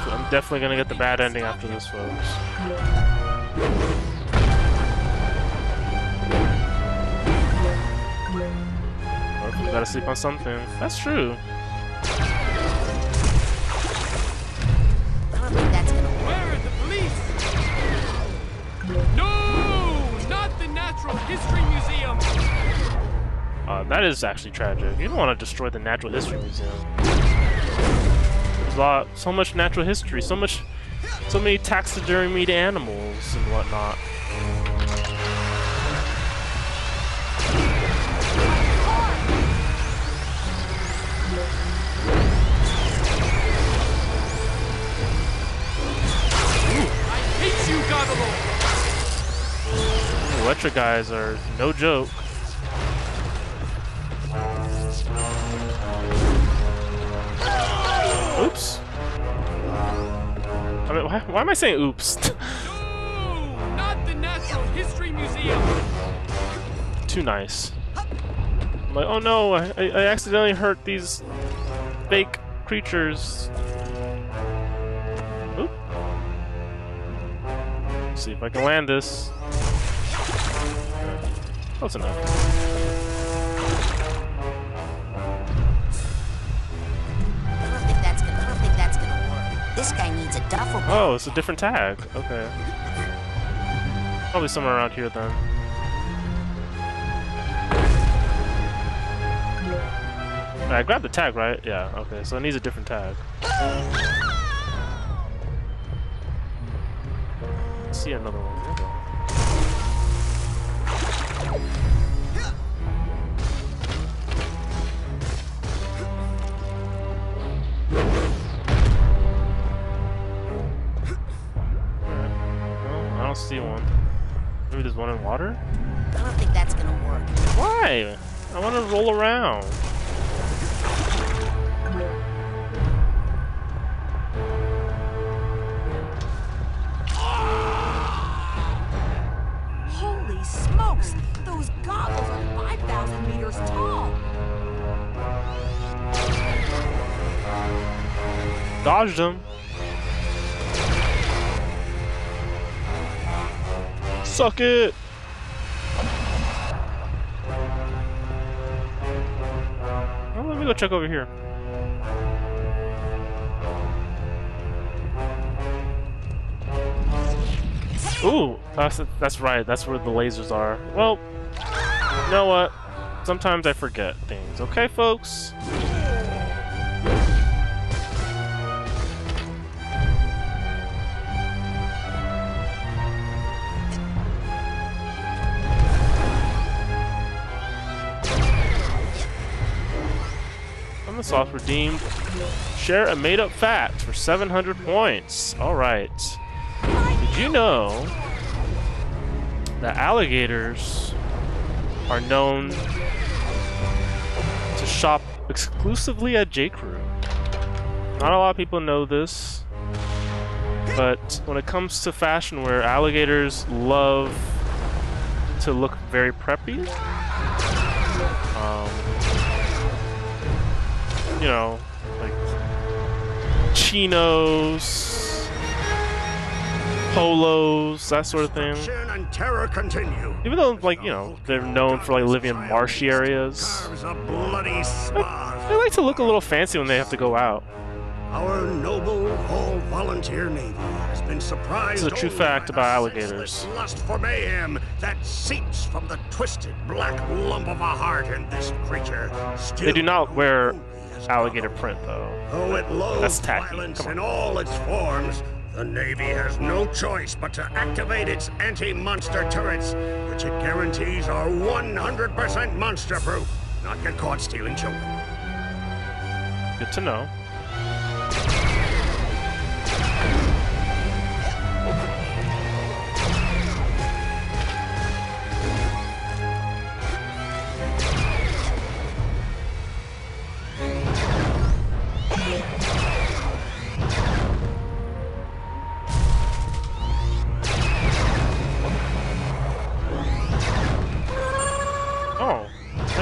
I'm definitely gonna get the bad ending after this, folks. Gotta sleep on something. That's true. No! Not the Natural History Museum! Uh, that is actually tragic. You don't want to destroy the Natural History Museum. There's a lot, so much natural history, so much, so many taxidermied animals and whatnot. I hate you, Goggalor! Electric guys are no joke. Oops. I mean, why, why am I saying oops? No! Not the History Museum! Too nice. I'm like, oh no, I, I I accidentally hurt these fake creatures. Oop. See if I can land this. Gonna work. This guy needs a duffel bag. Oh, it's a different tag. Okay. Probably somewhere around here then. I grabbed the tag, right? Yeah, okay, so it needs a different tag. Let's see another one. See one. Maybe there's one in water? I don't think that's gonna work. Why? I want to roll around. Dodged him. Suck it. Well, let me go check over here. Ooh, that's that's right. That's where the lasers are. Well, you know what? Sometimes I forget things. Okay, folks. Soft redeemed. Share a made-up fact for 700 points. All right. Did you know that alligators are known to shop exclusively at J.Crew? Not a lot of people know this, but when it comes to fashion wear, alligators love to look very preppy. Um, you know, like chinos, polos, that sort of thing. And terror continue. Even though, like, you know, they're known for like living in marshy areas, Carves a bloody swath. they like to look a little fancy when they have to go out. Our noble all-volunteer navy has been surprised. This is a true fact about alligators. lust for mayhem that seeps from the twisted black lump of a heart in this creature. They do not wear alligator print though. Though it loathes violence in all its forms, the Navy has no choice but to activate its anti-monster turrets, which it guarantees are 100% monster-proof. Not get caught stealing children. Good to know.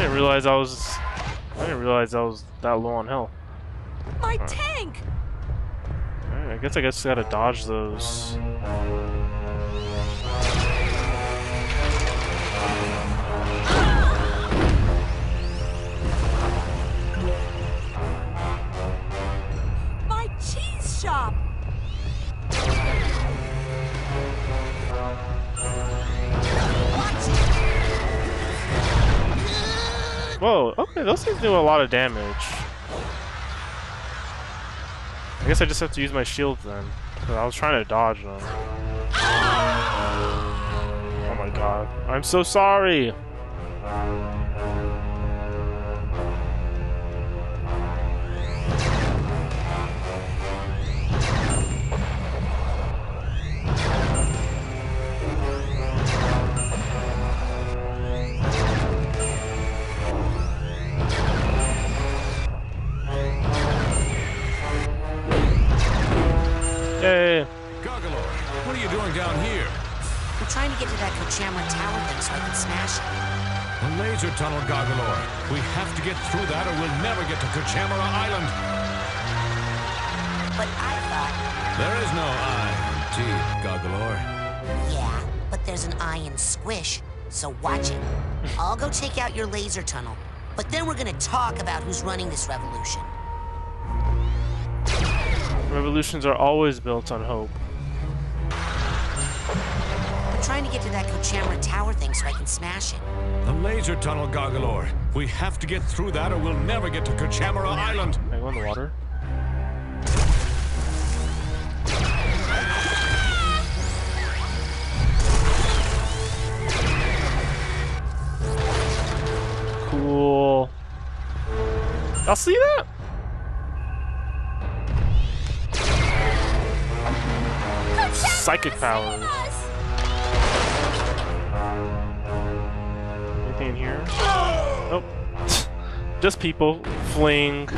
Didn't realize I was. I didn't realize I was that low on health. My tank! Alright, I guess I guess gotta dodge those. Whoa, okay, those things do a lot of damage. I guess I just have to use my shields then. 'cause I was trying to dodge them. Oh my god. I'm so sorry! That Kochamara Tower thing so I can smash it. The laser tunnel, Goggalor. We have to get through that or we'll never get to Kochamara Island. But I thought, There is no I in T, Goggalor. yeah, but there's an I in Squish, so watch it. I'll go take out your laser tunnel, but then we're gonna talk about who's running this revolution. Revolutions are always built on hope. I'm trying to get to that Kochamara Tower thing so I can smash it. The laser tunnel, Goggalor. We have to get through that or we'll never get to Kochamara Island. Can I go in the water? Cool. Y'all see that? Psychic powers. Anything in here? Nope. Just people fleeing.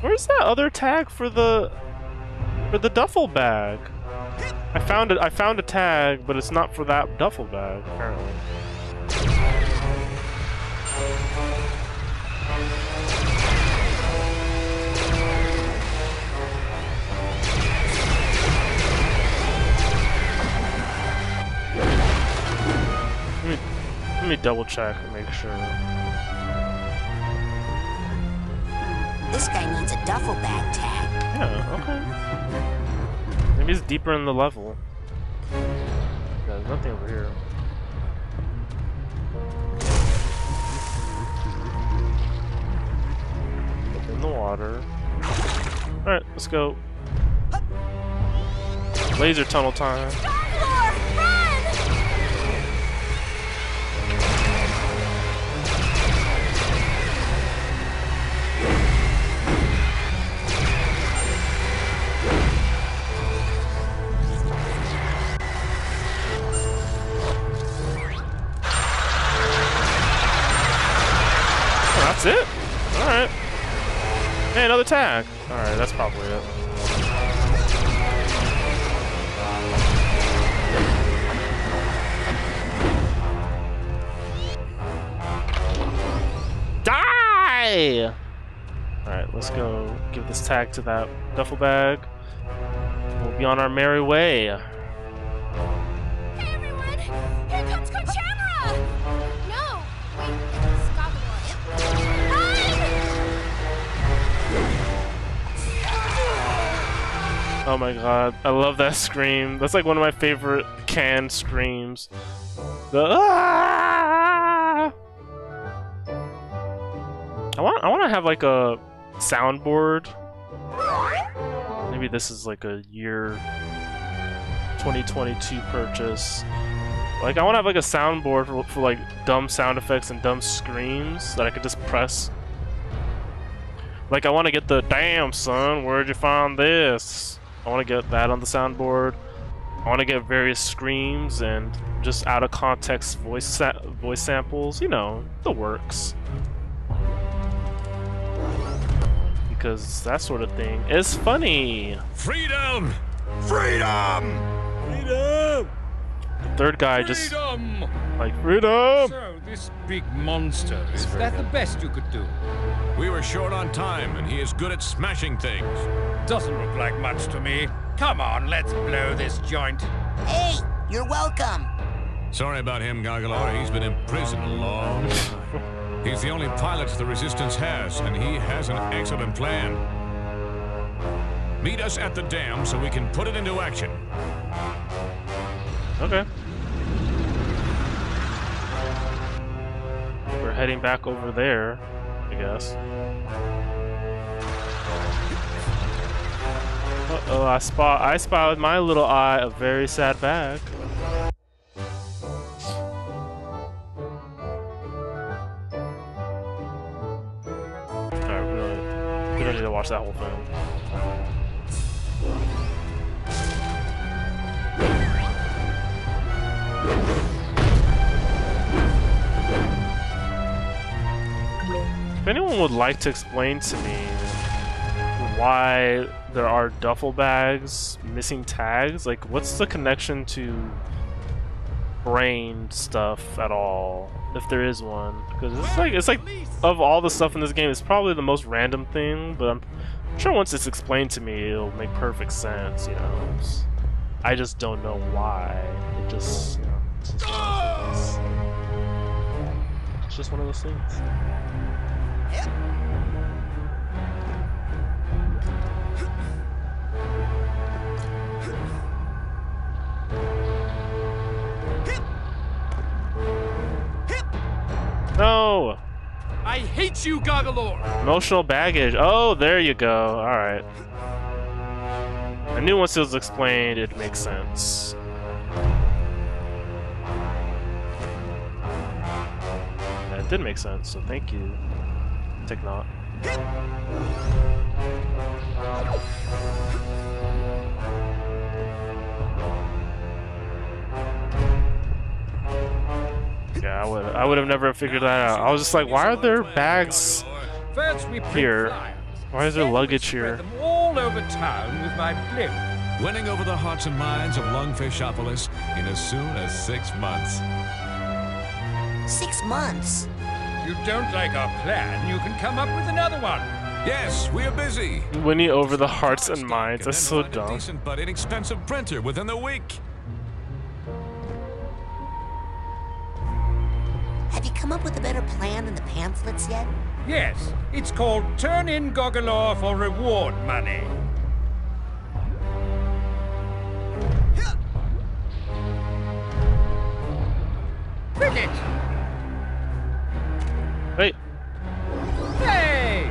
Where's that other tag for the for the duffel bag? I found it. I found a tag, but it's not for that duffel bag apparently. Me double check and make sure. This guy needs a duffel bag tag. Yeah, okay. Maybe it's deeper in the level. Yeah, there's nothing over here. In the water. Alright, let's go. Laser tunnel time. That's it? Alright. Hey, another tag. Alright, that's probably it. Die! Alright, let's go give this tag to that duffel bag. We'll be on our merry way. Oh my god, I love that scream. That's like one of my favorite canned screams. The ah! I want I want to have like a soundboard. Maybe this is like a year 2022 purchase. Like I want to have like a soundboard for, for like dumb sound effects and dumb screams that I could just press. Like I want to get the damn son, where'd you find this? I want to get that on the soundboard. I want to get various screams and just out of context voice sa voice samples. You know, the works. Because that sort of thing is funny. Freedom! Freedom! Freedom! Third guy just Freedom! like freedom. So, this big monster, is that the best you could do? We were short on time, and he is good at smashing things. Doesn't look like much to me. Come on, let's blow this joint. Hey, you're welcome. Sorry about him, Goggalor. He's been in prison a long time. He's the only pilot the Resistance has, and he has an excellent plan. Meet us at the dam so we can put it into action. Okay. We're heading back over there, I guess. Uh oh, I spot I spot with my little eye a very sad bag. Alright, we we don't need to watch that whole thing. If anyone would like to explain to me why there are duffel bags missing tags, like what's the connection to brain stuff at all, if there is one? Because it's like it's like of all the stuff in this game, it's probably the most random thing. But I'm sure once it's explained to me, it'll make perfect sense. You know, I just don't know why. It just, know, it's just one of those things. It's just one of those things. No! I hate you, Goggalor! Emotional baggage. Oh, there you go. Alright. I knew once it was explained, it makes sense. That did make sense, so thank you. Take not. Yeah, I would I would have never figured that out. I was just like, why are there bags First we print here? Why is there then we luggage spread here? them all over town with my blimp. Winning over the hearts and minds of Lungfishopolis in as soon as six months. Six months. You don't like our plan, you can come up with another one. Yes, we are busy. Winning over the hearts and minds. That's so find dumb. decent but inexpensive printer within the week. Have you come up with a better plan than the pamphlets yet? Yes, it's called Turn in Goggalor for reward money. Print it! Wait, Hey!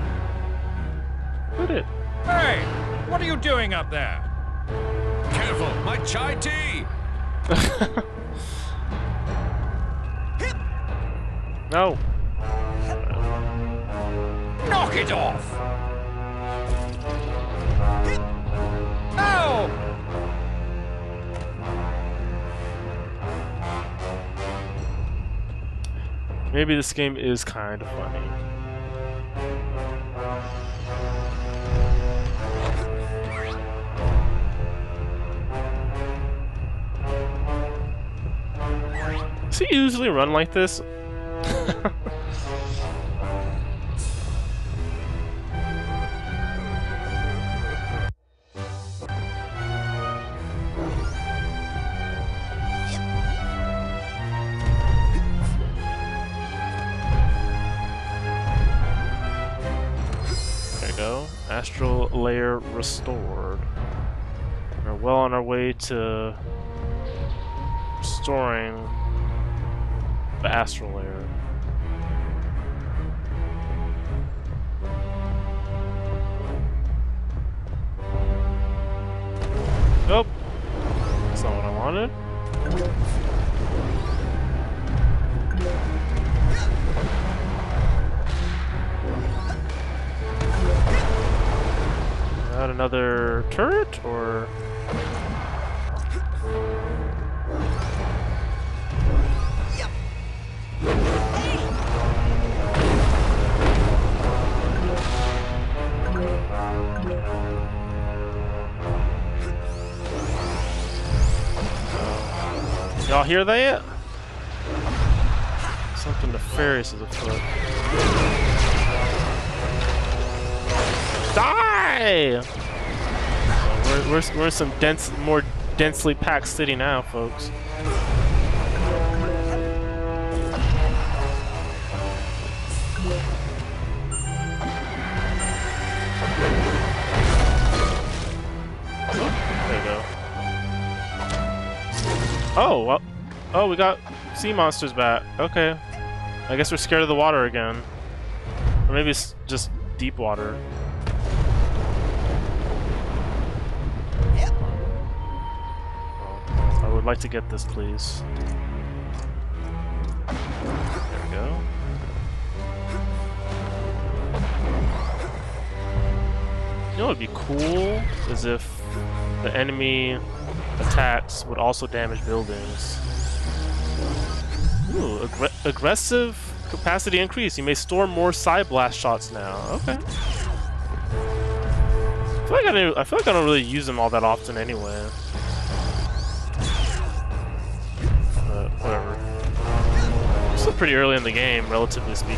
put it. Hey! What are you doing up there? Careful, my chai tea. No. Knock it off! Ow! Oh! Maybe this game is kind of funny. Does he usually run like this? Astral layer restored. We're well on our way to restoring the astral layer. Nope. Another turret, or...? Y'all hear that? Something nefarious is afoot. Die! We're, we're, in some dense, more densely packed city now, folks. Oh, go. Oh, well, oh, we got sea monsters back. Okay. I guess we're scared of the water again. Or maybe it's just deep water. Like to get this, please. There we go. You know what would be cool is if the enemy attacks would also damage buildings. Ooh, aggr aggressive capacity increase. You may store more side blast shots now. Okay. I feel like I, I feel like I don't really use them all that often anyway. Pretty early in the game, relatively speaking.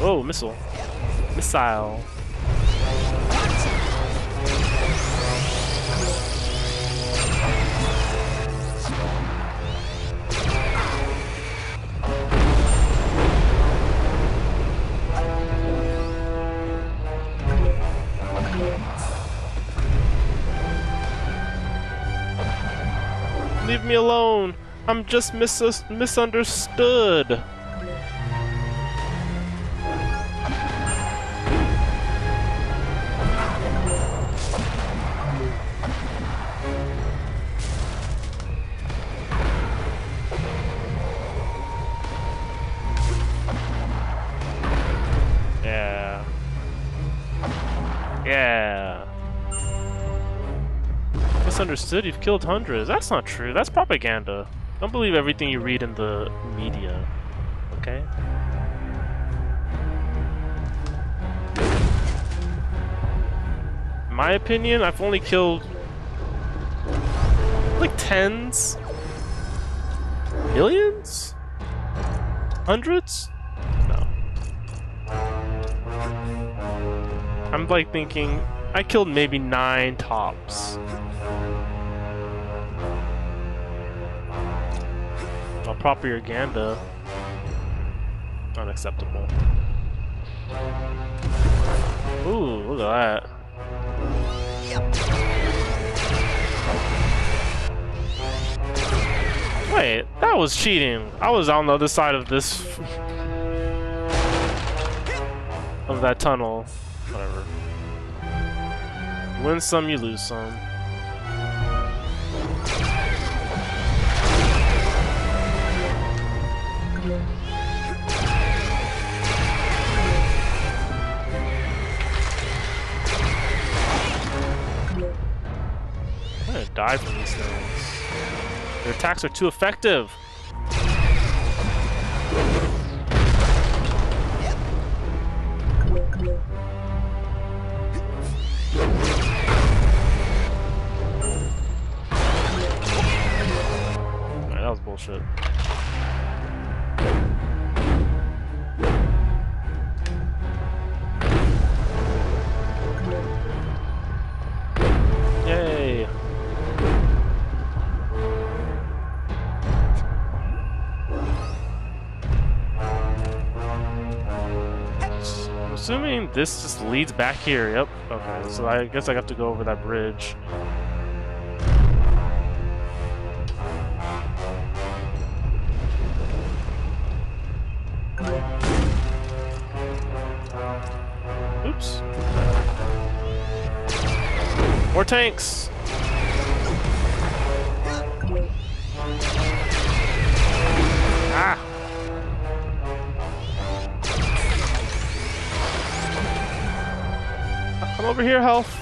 Oh, missile. Missile. Me alone. I'm just mis misunderstood. Misunderstood? You've killed hundreds. That's not true. That's propaganda. Don't believe everything you read in the media. Okay? My opinion, I've only killed like tens, millions, hundreds. No. I'm like thinking I killed maybe nine tops. A propaganda. Unacceptable. Ooh, look at that. Wait, that was cheating. I was on the other side of this... of that tunnel. Whatever. Win some, you lose some. Die from these things. Their attacks are too effective. Alright, that was bullshit. This just leads back here. Yep. Okay, so I guess I have to go over that bridge. Oops. More tanks! Over here, health.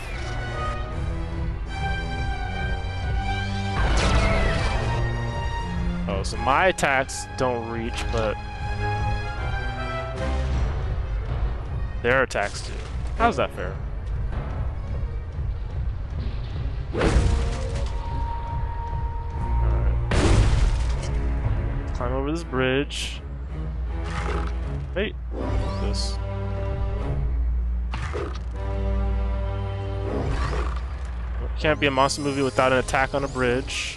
Oh, so my attacks don't reach, but their attacks do. How's that fair? Climb over this bridge. Wait, this. Can't be a monster movie without an attack on a bridge.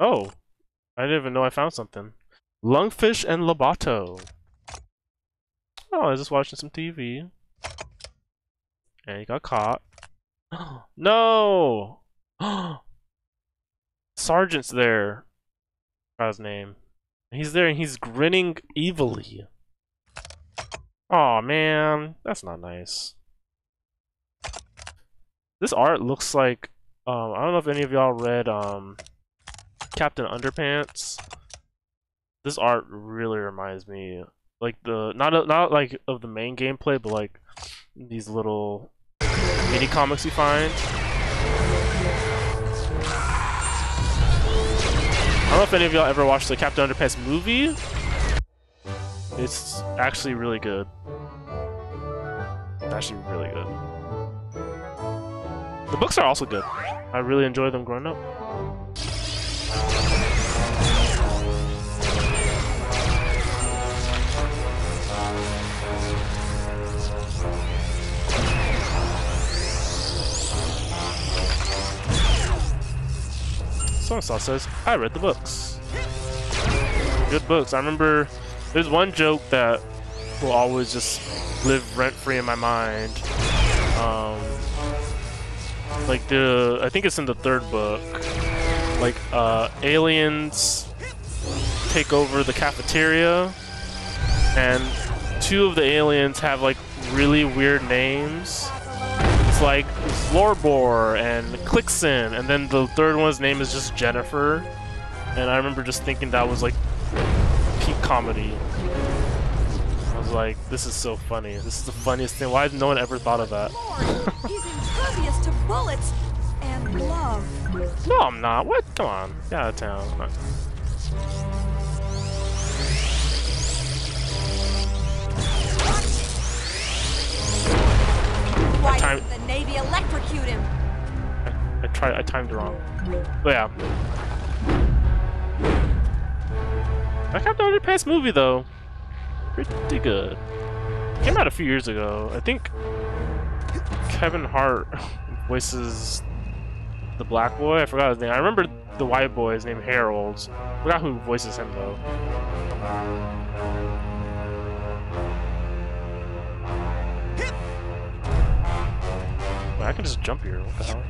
Oh, I didn't even know I found something. Lungfish and Lobato. Oh, I was just watching some TV. And he got caught. no! Sergeant's there. Forgot his name. He's there and he's grinning evilly. oh, man, that's not nice. This art looks like um, I don't know if any of y'all read um, Captain Underpants. This art really reminds me like the not not like of the main gameplay, but like these little mini comics you find. Don't know if any of y'all ever watched the Captain Underpants movie. It's actually really good. It's actually really good. The books are also good. I really enjoyed them growing up. Song says, I read the books. Good books. I remember there's one joke that will always just live rent free in my mind. Um, like the, I think it's in the third book. Like, uh, aliens take over the cafeteria, and two of the aliens have like really weird names. Like Florbor and Clixon, and then the third one's name is just Jennifer. And I remember just thinking that was like peak comedy. I was like, this is so funny. This is the funniest thing. Why has no one ever thought of that? He's impervious to bullets and love. No, I'm not. What? Come on. Get out of town. Why time- didn't the Navy electrocute him? I tried. I timed it wrong. But yeah. I on the past movie though. Pretty good. Came out a few years ago. I think Kevin Hart voices the black boy. I forgot his name. I remember the white boy. His name Harold. I forgot who voices him though. Wait, I can just jump here. What the hell?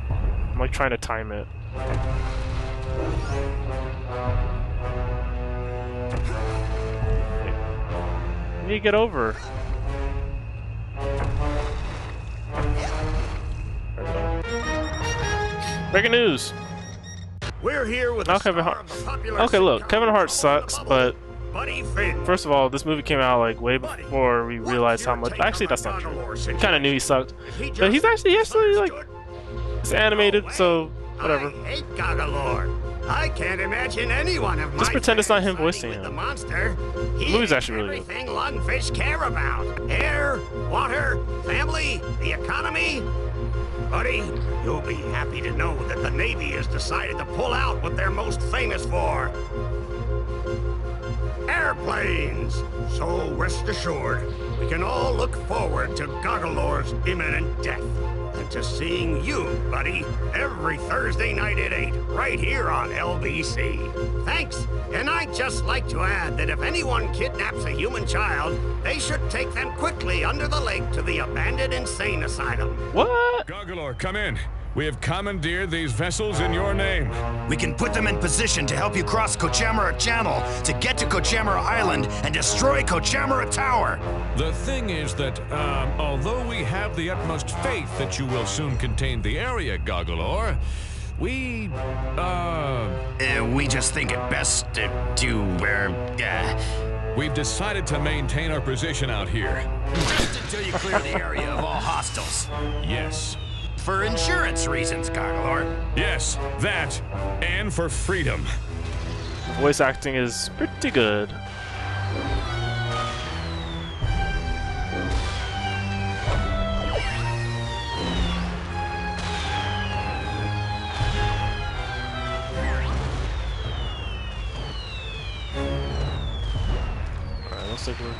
I'm like trying to time it. I need to get over. Breaking news. We're here with Now the Kevin Hart. Okay, look, Kevin Hart sucks, but. First of all, this movie came out like way before we realized how much. Actually, that's not true. We kind of knew he sucked, but he's actually actually like it's animated, so whatever. I hate Goggalor. I can't imagine anyone of Just pretend it's not him voicing him. The monster. He The movie's actually really good. everything lungfish care about: air, water, family, the economy. Buddy, you'll be happy to know that the Navy has decided to pull out what they're most famous for. Airplanes. So rest assured, we can all look forward to Goggalor's imminent death. And to seeing you, buddy, every Thursday night at 8, right here on LBC. Thanks. And I'd just like to add that if anyone kidnaps a human child, they should take them quickly under the lake to the abandoned insane asylum. What? Goggalor, come in. We have commandeered these vessels in your name. We can put them in position to help you cross Kochamara Channel to get to Kochamara Island and destroy Kochamara Tower. The thing is that, um, although we have the utmost faith that you will soon contain the area, Goggalor, we, uh... Uh, we just think it best to do, uh, uh... We've decided to maintain our position out here. Just until you clear the area of all hostiles. Yes. For insurance reasons, Goggalor. Yes, that, and for freedom. The voice acting is pretty good. Alright, looks like we're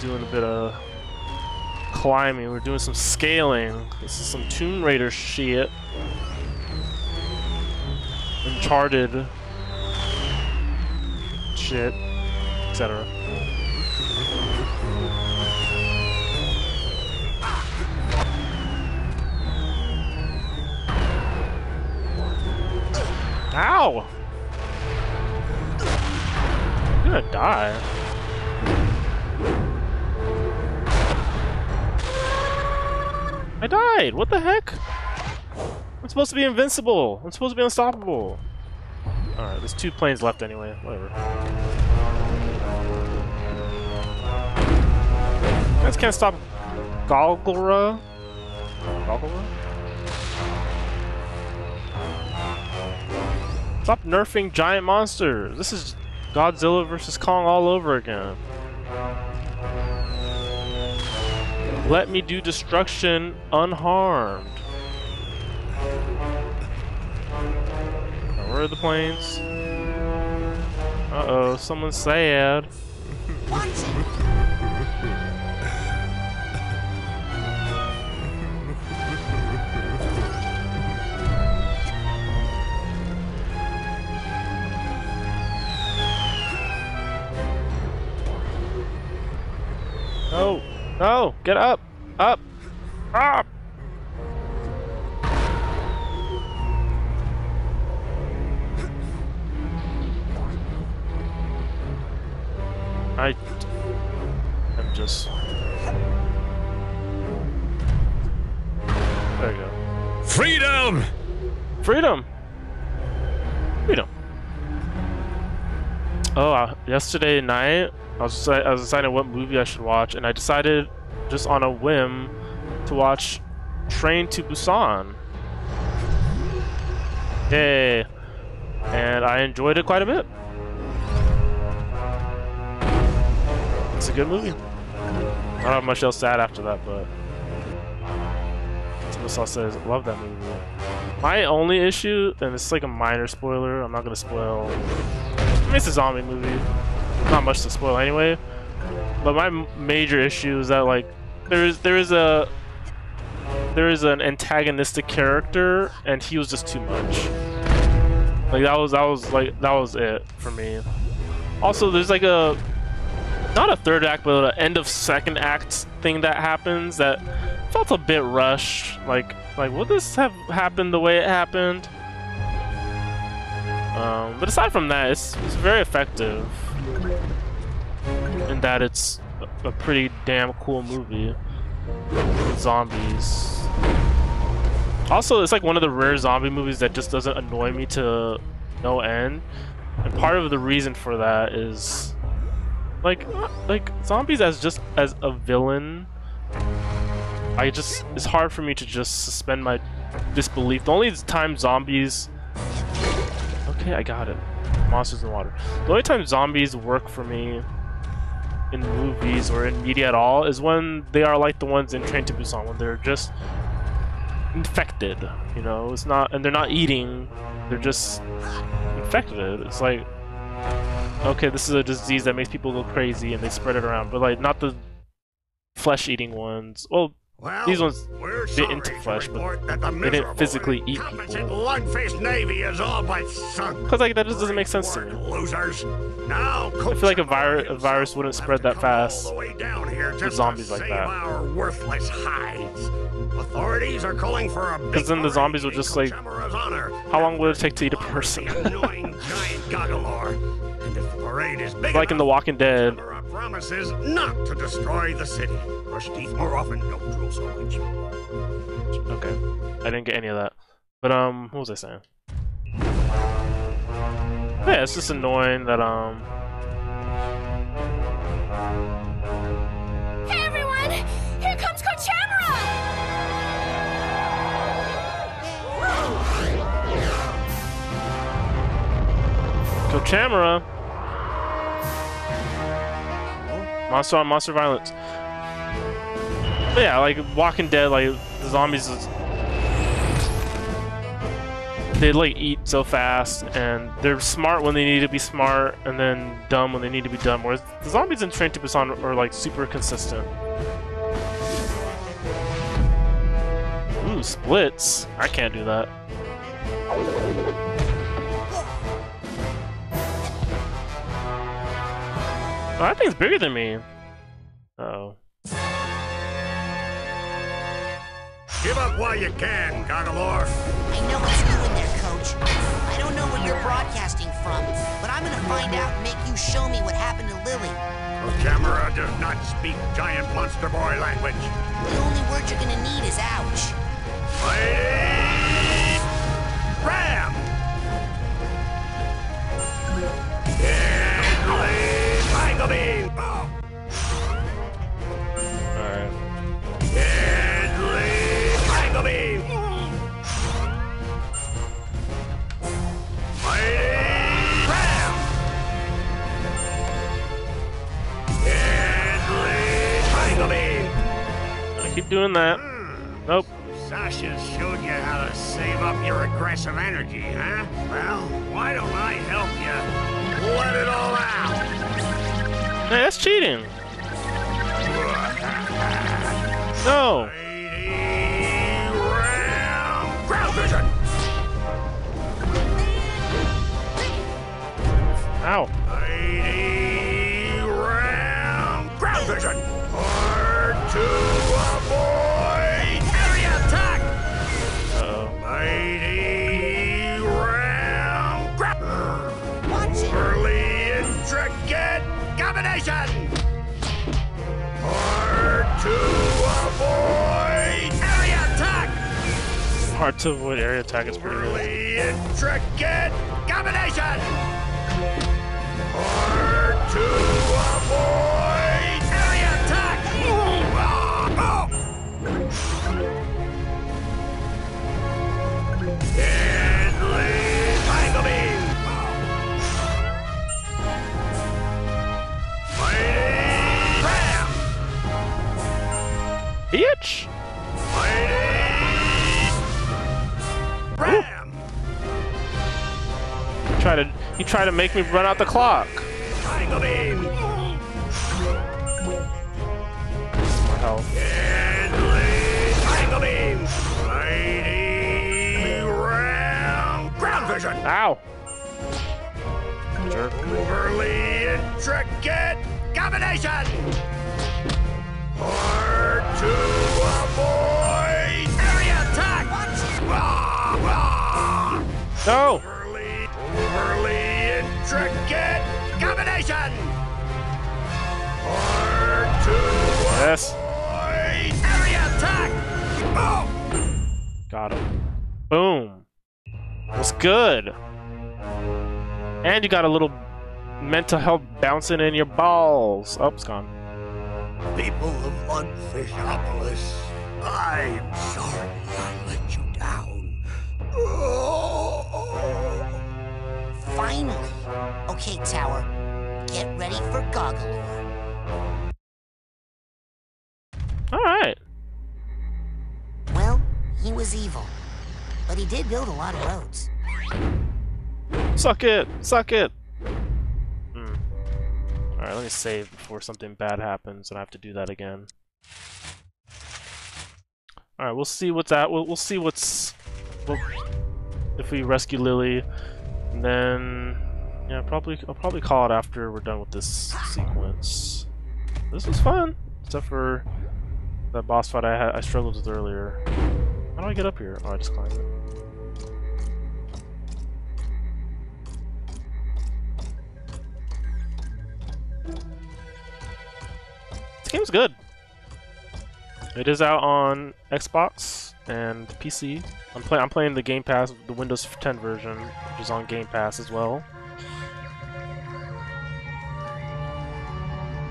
doing a bit of climbing. We're doing some scaling. This is some Tomb Raider shit. Uncharted shit, etc. Ow! I'm gonna die. I died! What the heck? I'm supposed to be invincible! I'm supposed to be unstoppable! Alright, there's two planes left anyway. Whatever. Guys can't stop Golgora? Golgora? Stop nerfing giant monsters! This is Godzilla versus Kong all over again. Let me do destruction unharmed. Now, where are the planes? Uh-oh, someone's sad. No! No! Get up! Up! Up! I... I'm just... There you go. Freedom! Freedom! Freedom. Oh, uh, yesterday night, I was, I was deciding what movie I should watch, and I decided, just on a whim, to watch Train to Busan. Yay! And I enjoyed it quite a bit. It's a good movie. I don't have much else to add after that, but Timothy says, love that movie. My only issue, and it's like a minor spoiler, I'm not gonna spoil. I mean, it's a zombie movie. Not much to spoil anyway. But my major issue is that like there is there is a there is an antagonistic character, and he was just too much. Like that was that was like that was it for me. Also, there's like a not a third act, but an end of second act thing that happens that felt a bit rushed. Like, like would this have happened the way it happened? Um, but aside from that, it's, it's very effective in that it's a, pretty damn cool movie. Zombies. Also, it's like one of the rare zombie movies that just doesn't annoy me to no end. And part of the reason for that is like like zombies as just as a villain I just it's hard for me to just suspend my disbelief. The only time zombies Okay, I got it. Monsters in the water. The only time zombies work for me in movies or in media at all is when they are like the ones in Train to Busan when they're just infected, you know, it's not and they're not eating, they're just infected. It's like okay, this is a disease that makes people go crazy and they spread it around, but like not the flesh-eating ones. Well, Well, these ones bit into flesh, but the they didn't physically eat people. Navy is all but sunk. Because like that just doesn't make sense to me. Losers. Now, I feel like a virus a virus wouldn't spread that fast all the way down here with zombies like that. our worthless hides. Authorities are calling for a Because then the zombies would just like. How long would it take to eat a person? annoying giant Goggalor. And if the parade is big like in The Walking Dead. Enough, promises not to destroy the city. Brush teeth more often, don't drool so much. Okay, I didn't get any of that. But um, what was I saying? Yeah, it's just annoying that um. Hey everyone! Here comes Kochamara! Kochamara. Monster on Monster Violence. But yeah, like Walking Dead, like the zombies, they like eat so fast, and they're smart when they need to be smart, and then dumb when they need to be dumb. Whereas the zombies in Train to Busan are like super consistent. Ooh, splits. I can't do that. Oh, that thing's bigger than me. Oh. Give up while you can, Goggalor. I know it's you in there, Coach. I don't know where you're broadcasting from, but I'm gonna find out and make you show me what happened to Lili. Camera does not speak giant monster boy language. The only word you're gonna need is ouch. Mighty Ram! Alright. Deadly! Mighty Ram! Deadly keep doing that. Nope. Sasha showed you how to save up your aggressive energy, huh? Well, why don't I help you let it all out? Hey, that's cheating. No. Ow. Ram! Ground vision! Hard to avoid! Combination! Hard to avoid! Area attack! Hard to avoid area attack is pretty good. Overly intricate combination! Hard to avoid! Area attack! Ah, oh. Deadly Bitch! Ram! You try to you try to make me run out the clock. Beam! Health. Beam! Mighty Ram! Ground vision! Ow! Jerk. Overly intricate combination! No! Overly, overly intricate combination! To Yes. Area attack! Oh! Got him. Boom. That's good. And you got a little mental health bouncing in your balls. Oh, it's gone. People of Mudfishopolis, I'm sorry I let you down. Oh. Finally. Okay, Tower. Get ready for Goggalor. Alright. Well, he was evil. But he did build a lot of roads. Suck it! Suck it! Hmm. Alright, let me save before something bad happens and I have to do that again. Alright, we'll see what's at. We'll, we'll see what's. If we rescue Lili, and then. Yeah, probably. I'll probably call it after we're done with this sequence. This was fun, except for that boss fight I had. I struggled with earlier. How do I get up here? Oh, I just climbed it. This game's good. It is out on Xbox and PC. I'm playing. I'm playing the Game Pass, the Windows 10 version, which is on Game Pass as well.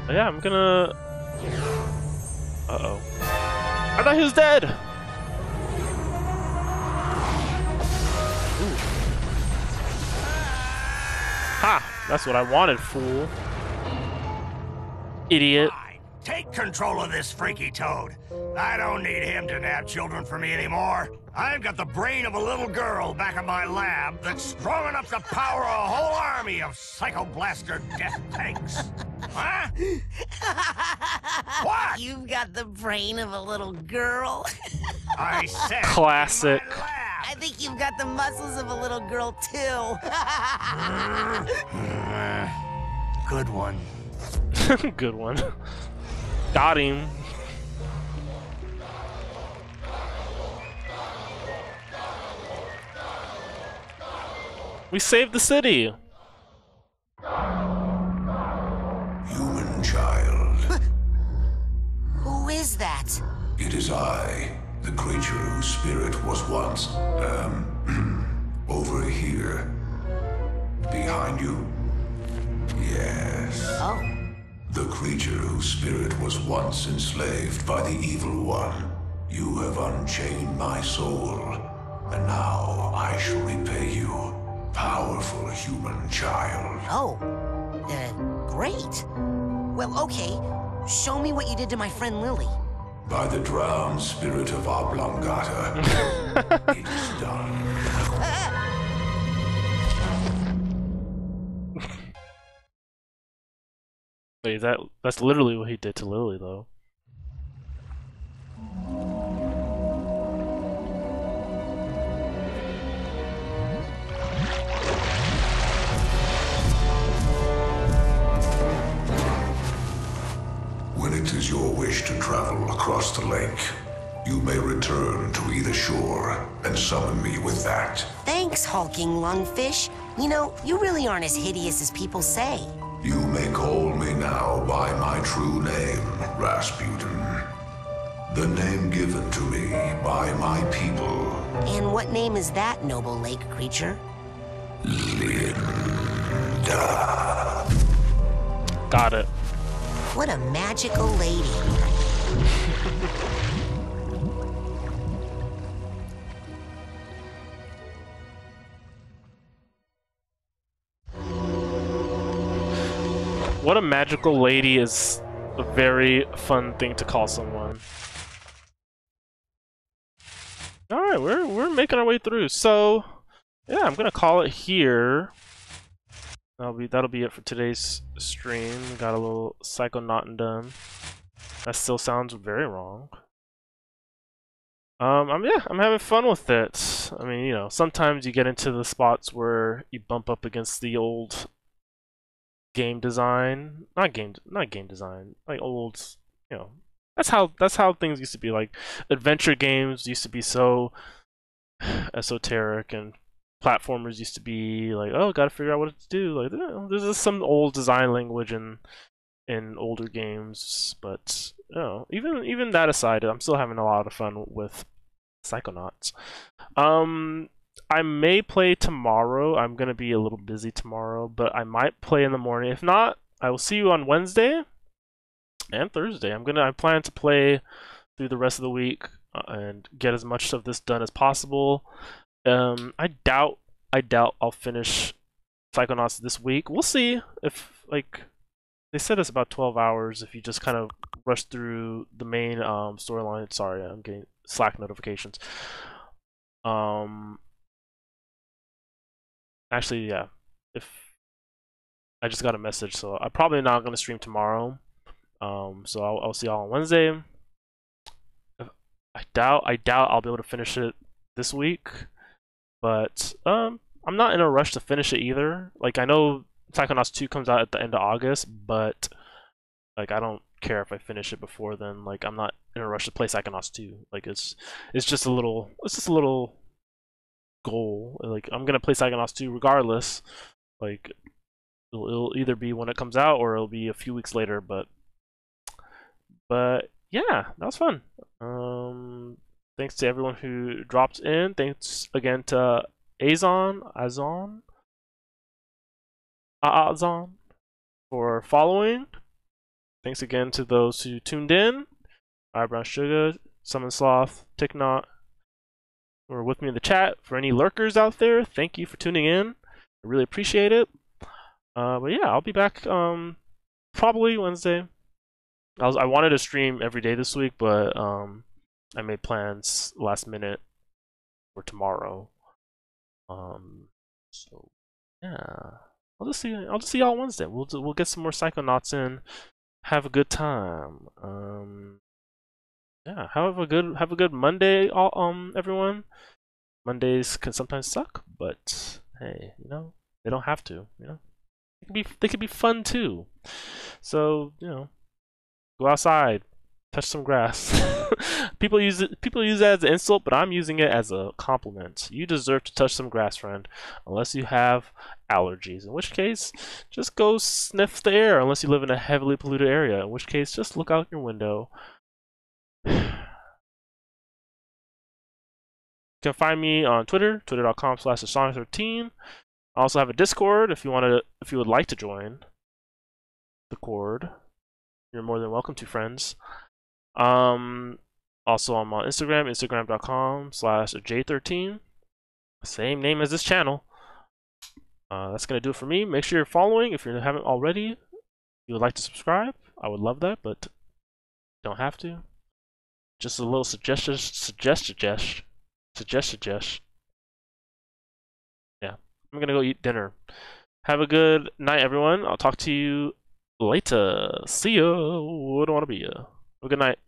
But yeah, I'm gonna. Uh oh. I thought he was dead. Ooh. Ha! That's what I wanted, fool. Idiot. Take control of this freaky toad. I don't need him to nab children for me anymore. I've got the brain of a little girl back in my lab that's strong enough to power a whole army of psychoblaster death tanks. Huh? what? You've got the brain of a little girl. I said. Classic. I think you've got the muscles of a little girl too. Mm-hmm. Good one. Good one. Got him. We saved the city. Human child. Who is that? It is I, the creature whose spirit was once, um, over here. Behind you. Yes. Oh. The creature whose spirit was once enslaved by the evil one. You have unchained my soul, and now I shall repay you, powerful human child. Oh. Uh, great. Well, okay. Show me what you did to my friend Lili. By the drowned spirit of Oblongata, it is done. Wait, that that's literally what he did to Lili, though. When it is your wish to travel across the lake, you may return to either shore and summon me with that. Thanks, hulking lungfish. You know, you really aren't as hideous as people say. You may call me now by my true name, Rasputin. The name given to me by my people, And what name is that, noble lake creature? Linda. Got it. What a magical lady. What a magical lady is a very fun thing to call someone. Alright, we're we're making our way through. So yeah, I'm gonna call it here. That'll be that'll be it for today's stream. Got a little psychonaut done. That still sounds very wrong. Um, I'm yeah, I'm having fun with it. I mean, you know, sometimes you get into the spots where you bump up against the old game design, not game, not game design, like old, you know. That's how that's how things used to be. Like adventure games used to be so esoteric, and platformers used to be like, oh, gotta figure out what to do. Like, there's just some old design language in in older games, but you know, even even that aside, I'm still having a lot of fun with Psychonauts. Um, I may play tomorrow. I'm gonna be a little busy tomorrow, but I might play in the morning. If not, I will see you on Wednesday and Thursday. I'm gonna I plan to play through the rest of the week uh, and get as much of this done as possible. Um, I doubt I doubt I'll finish Psychonauts this week. We'll see if like they said it's about 12 hours if you just kind of rush through the main um, storyline. Sorry, I'm getting Slack notifications. Um, actually, yeah. If I just got a message, so I'm probably not gonna stream tomorrow. Um, so I'll, I'll see y'all on Wednesday. I doubt I doubt I'll be able to finish it this week, but um, I'm not in a rush to finish it either. Like I know Psychonauts 2 comes out at the end of August, but like I don't care if I finish it before then. Like I'm not in a rush to play Psychonauts 2. Like it's it's just a little it's just a little goal. Like I'm gonna play Psychonauts 2 regardless. Like it'll, it'll either be when it comes out or it'll be a few weeks later. But but yeah, that was fun. Um, thanks to everyone who dropped in. Thanks again to Azon, Azon, Azon for following. Thanks again to those who tuned in. Eyebrow Sugar, Summon Sloth, Ticknot, who are with me in the chat. For any lurkers out there, thank you for tuning in. I really appreciate it. Uh, but yeah, I'll be back um, probably Wednesday. I was I wanted to stream every day this week, but um, I made plans last minute for tomorrow. Um, so yeah, I'll just see. I'll just see y'all Wednesday. We'll we'll get some more Psychonauts in. Have a good time. Um, yeah, have a good have a good Monday, all um everyone. Mondays can sometimes suck, but hey, you know they don't have to. You know, they can be they can be fun too. So you know, go outside, touch some grass. people use it people use that as an insult, but I'm using it as a compliment. You deserve to touch some grass, friend, unless you have allergies. In which case, just go sniff the air unless you live in a heavily polluted area. In which case, just look out your window. You can find me on Twitter, twitter.com slash astonish13. I also have a Discord if you want to if you would like to join the Cord. You're more than welcome to friends. Um also I'm on Instagram, instagram.com slash adjei13. Same name as this channel. Uh, that's gonna do it for me. Make sure you're following if you haven't already. If you would like to subscribe, I would love that, but don't have to. Just a little suggestion, suggest, suggest, suggest, suggest. Yeah, I'm gonna go eat dinner. Have a good night, everyone. I'll talk to you later. See ya. I want to be ya? Have a good night.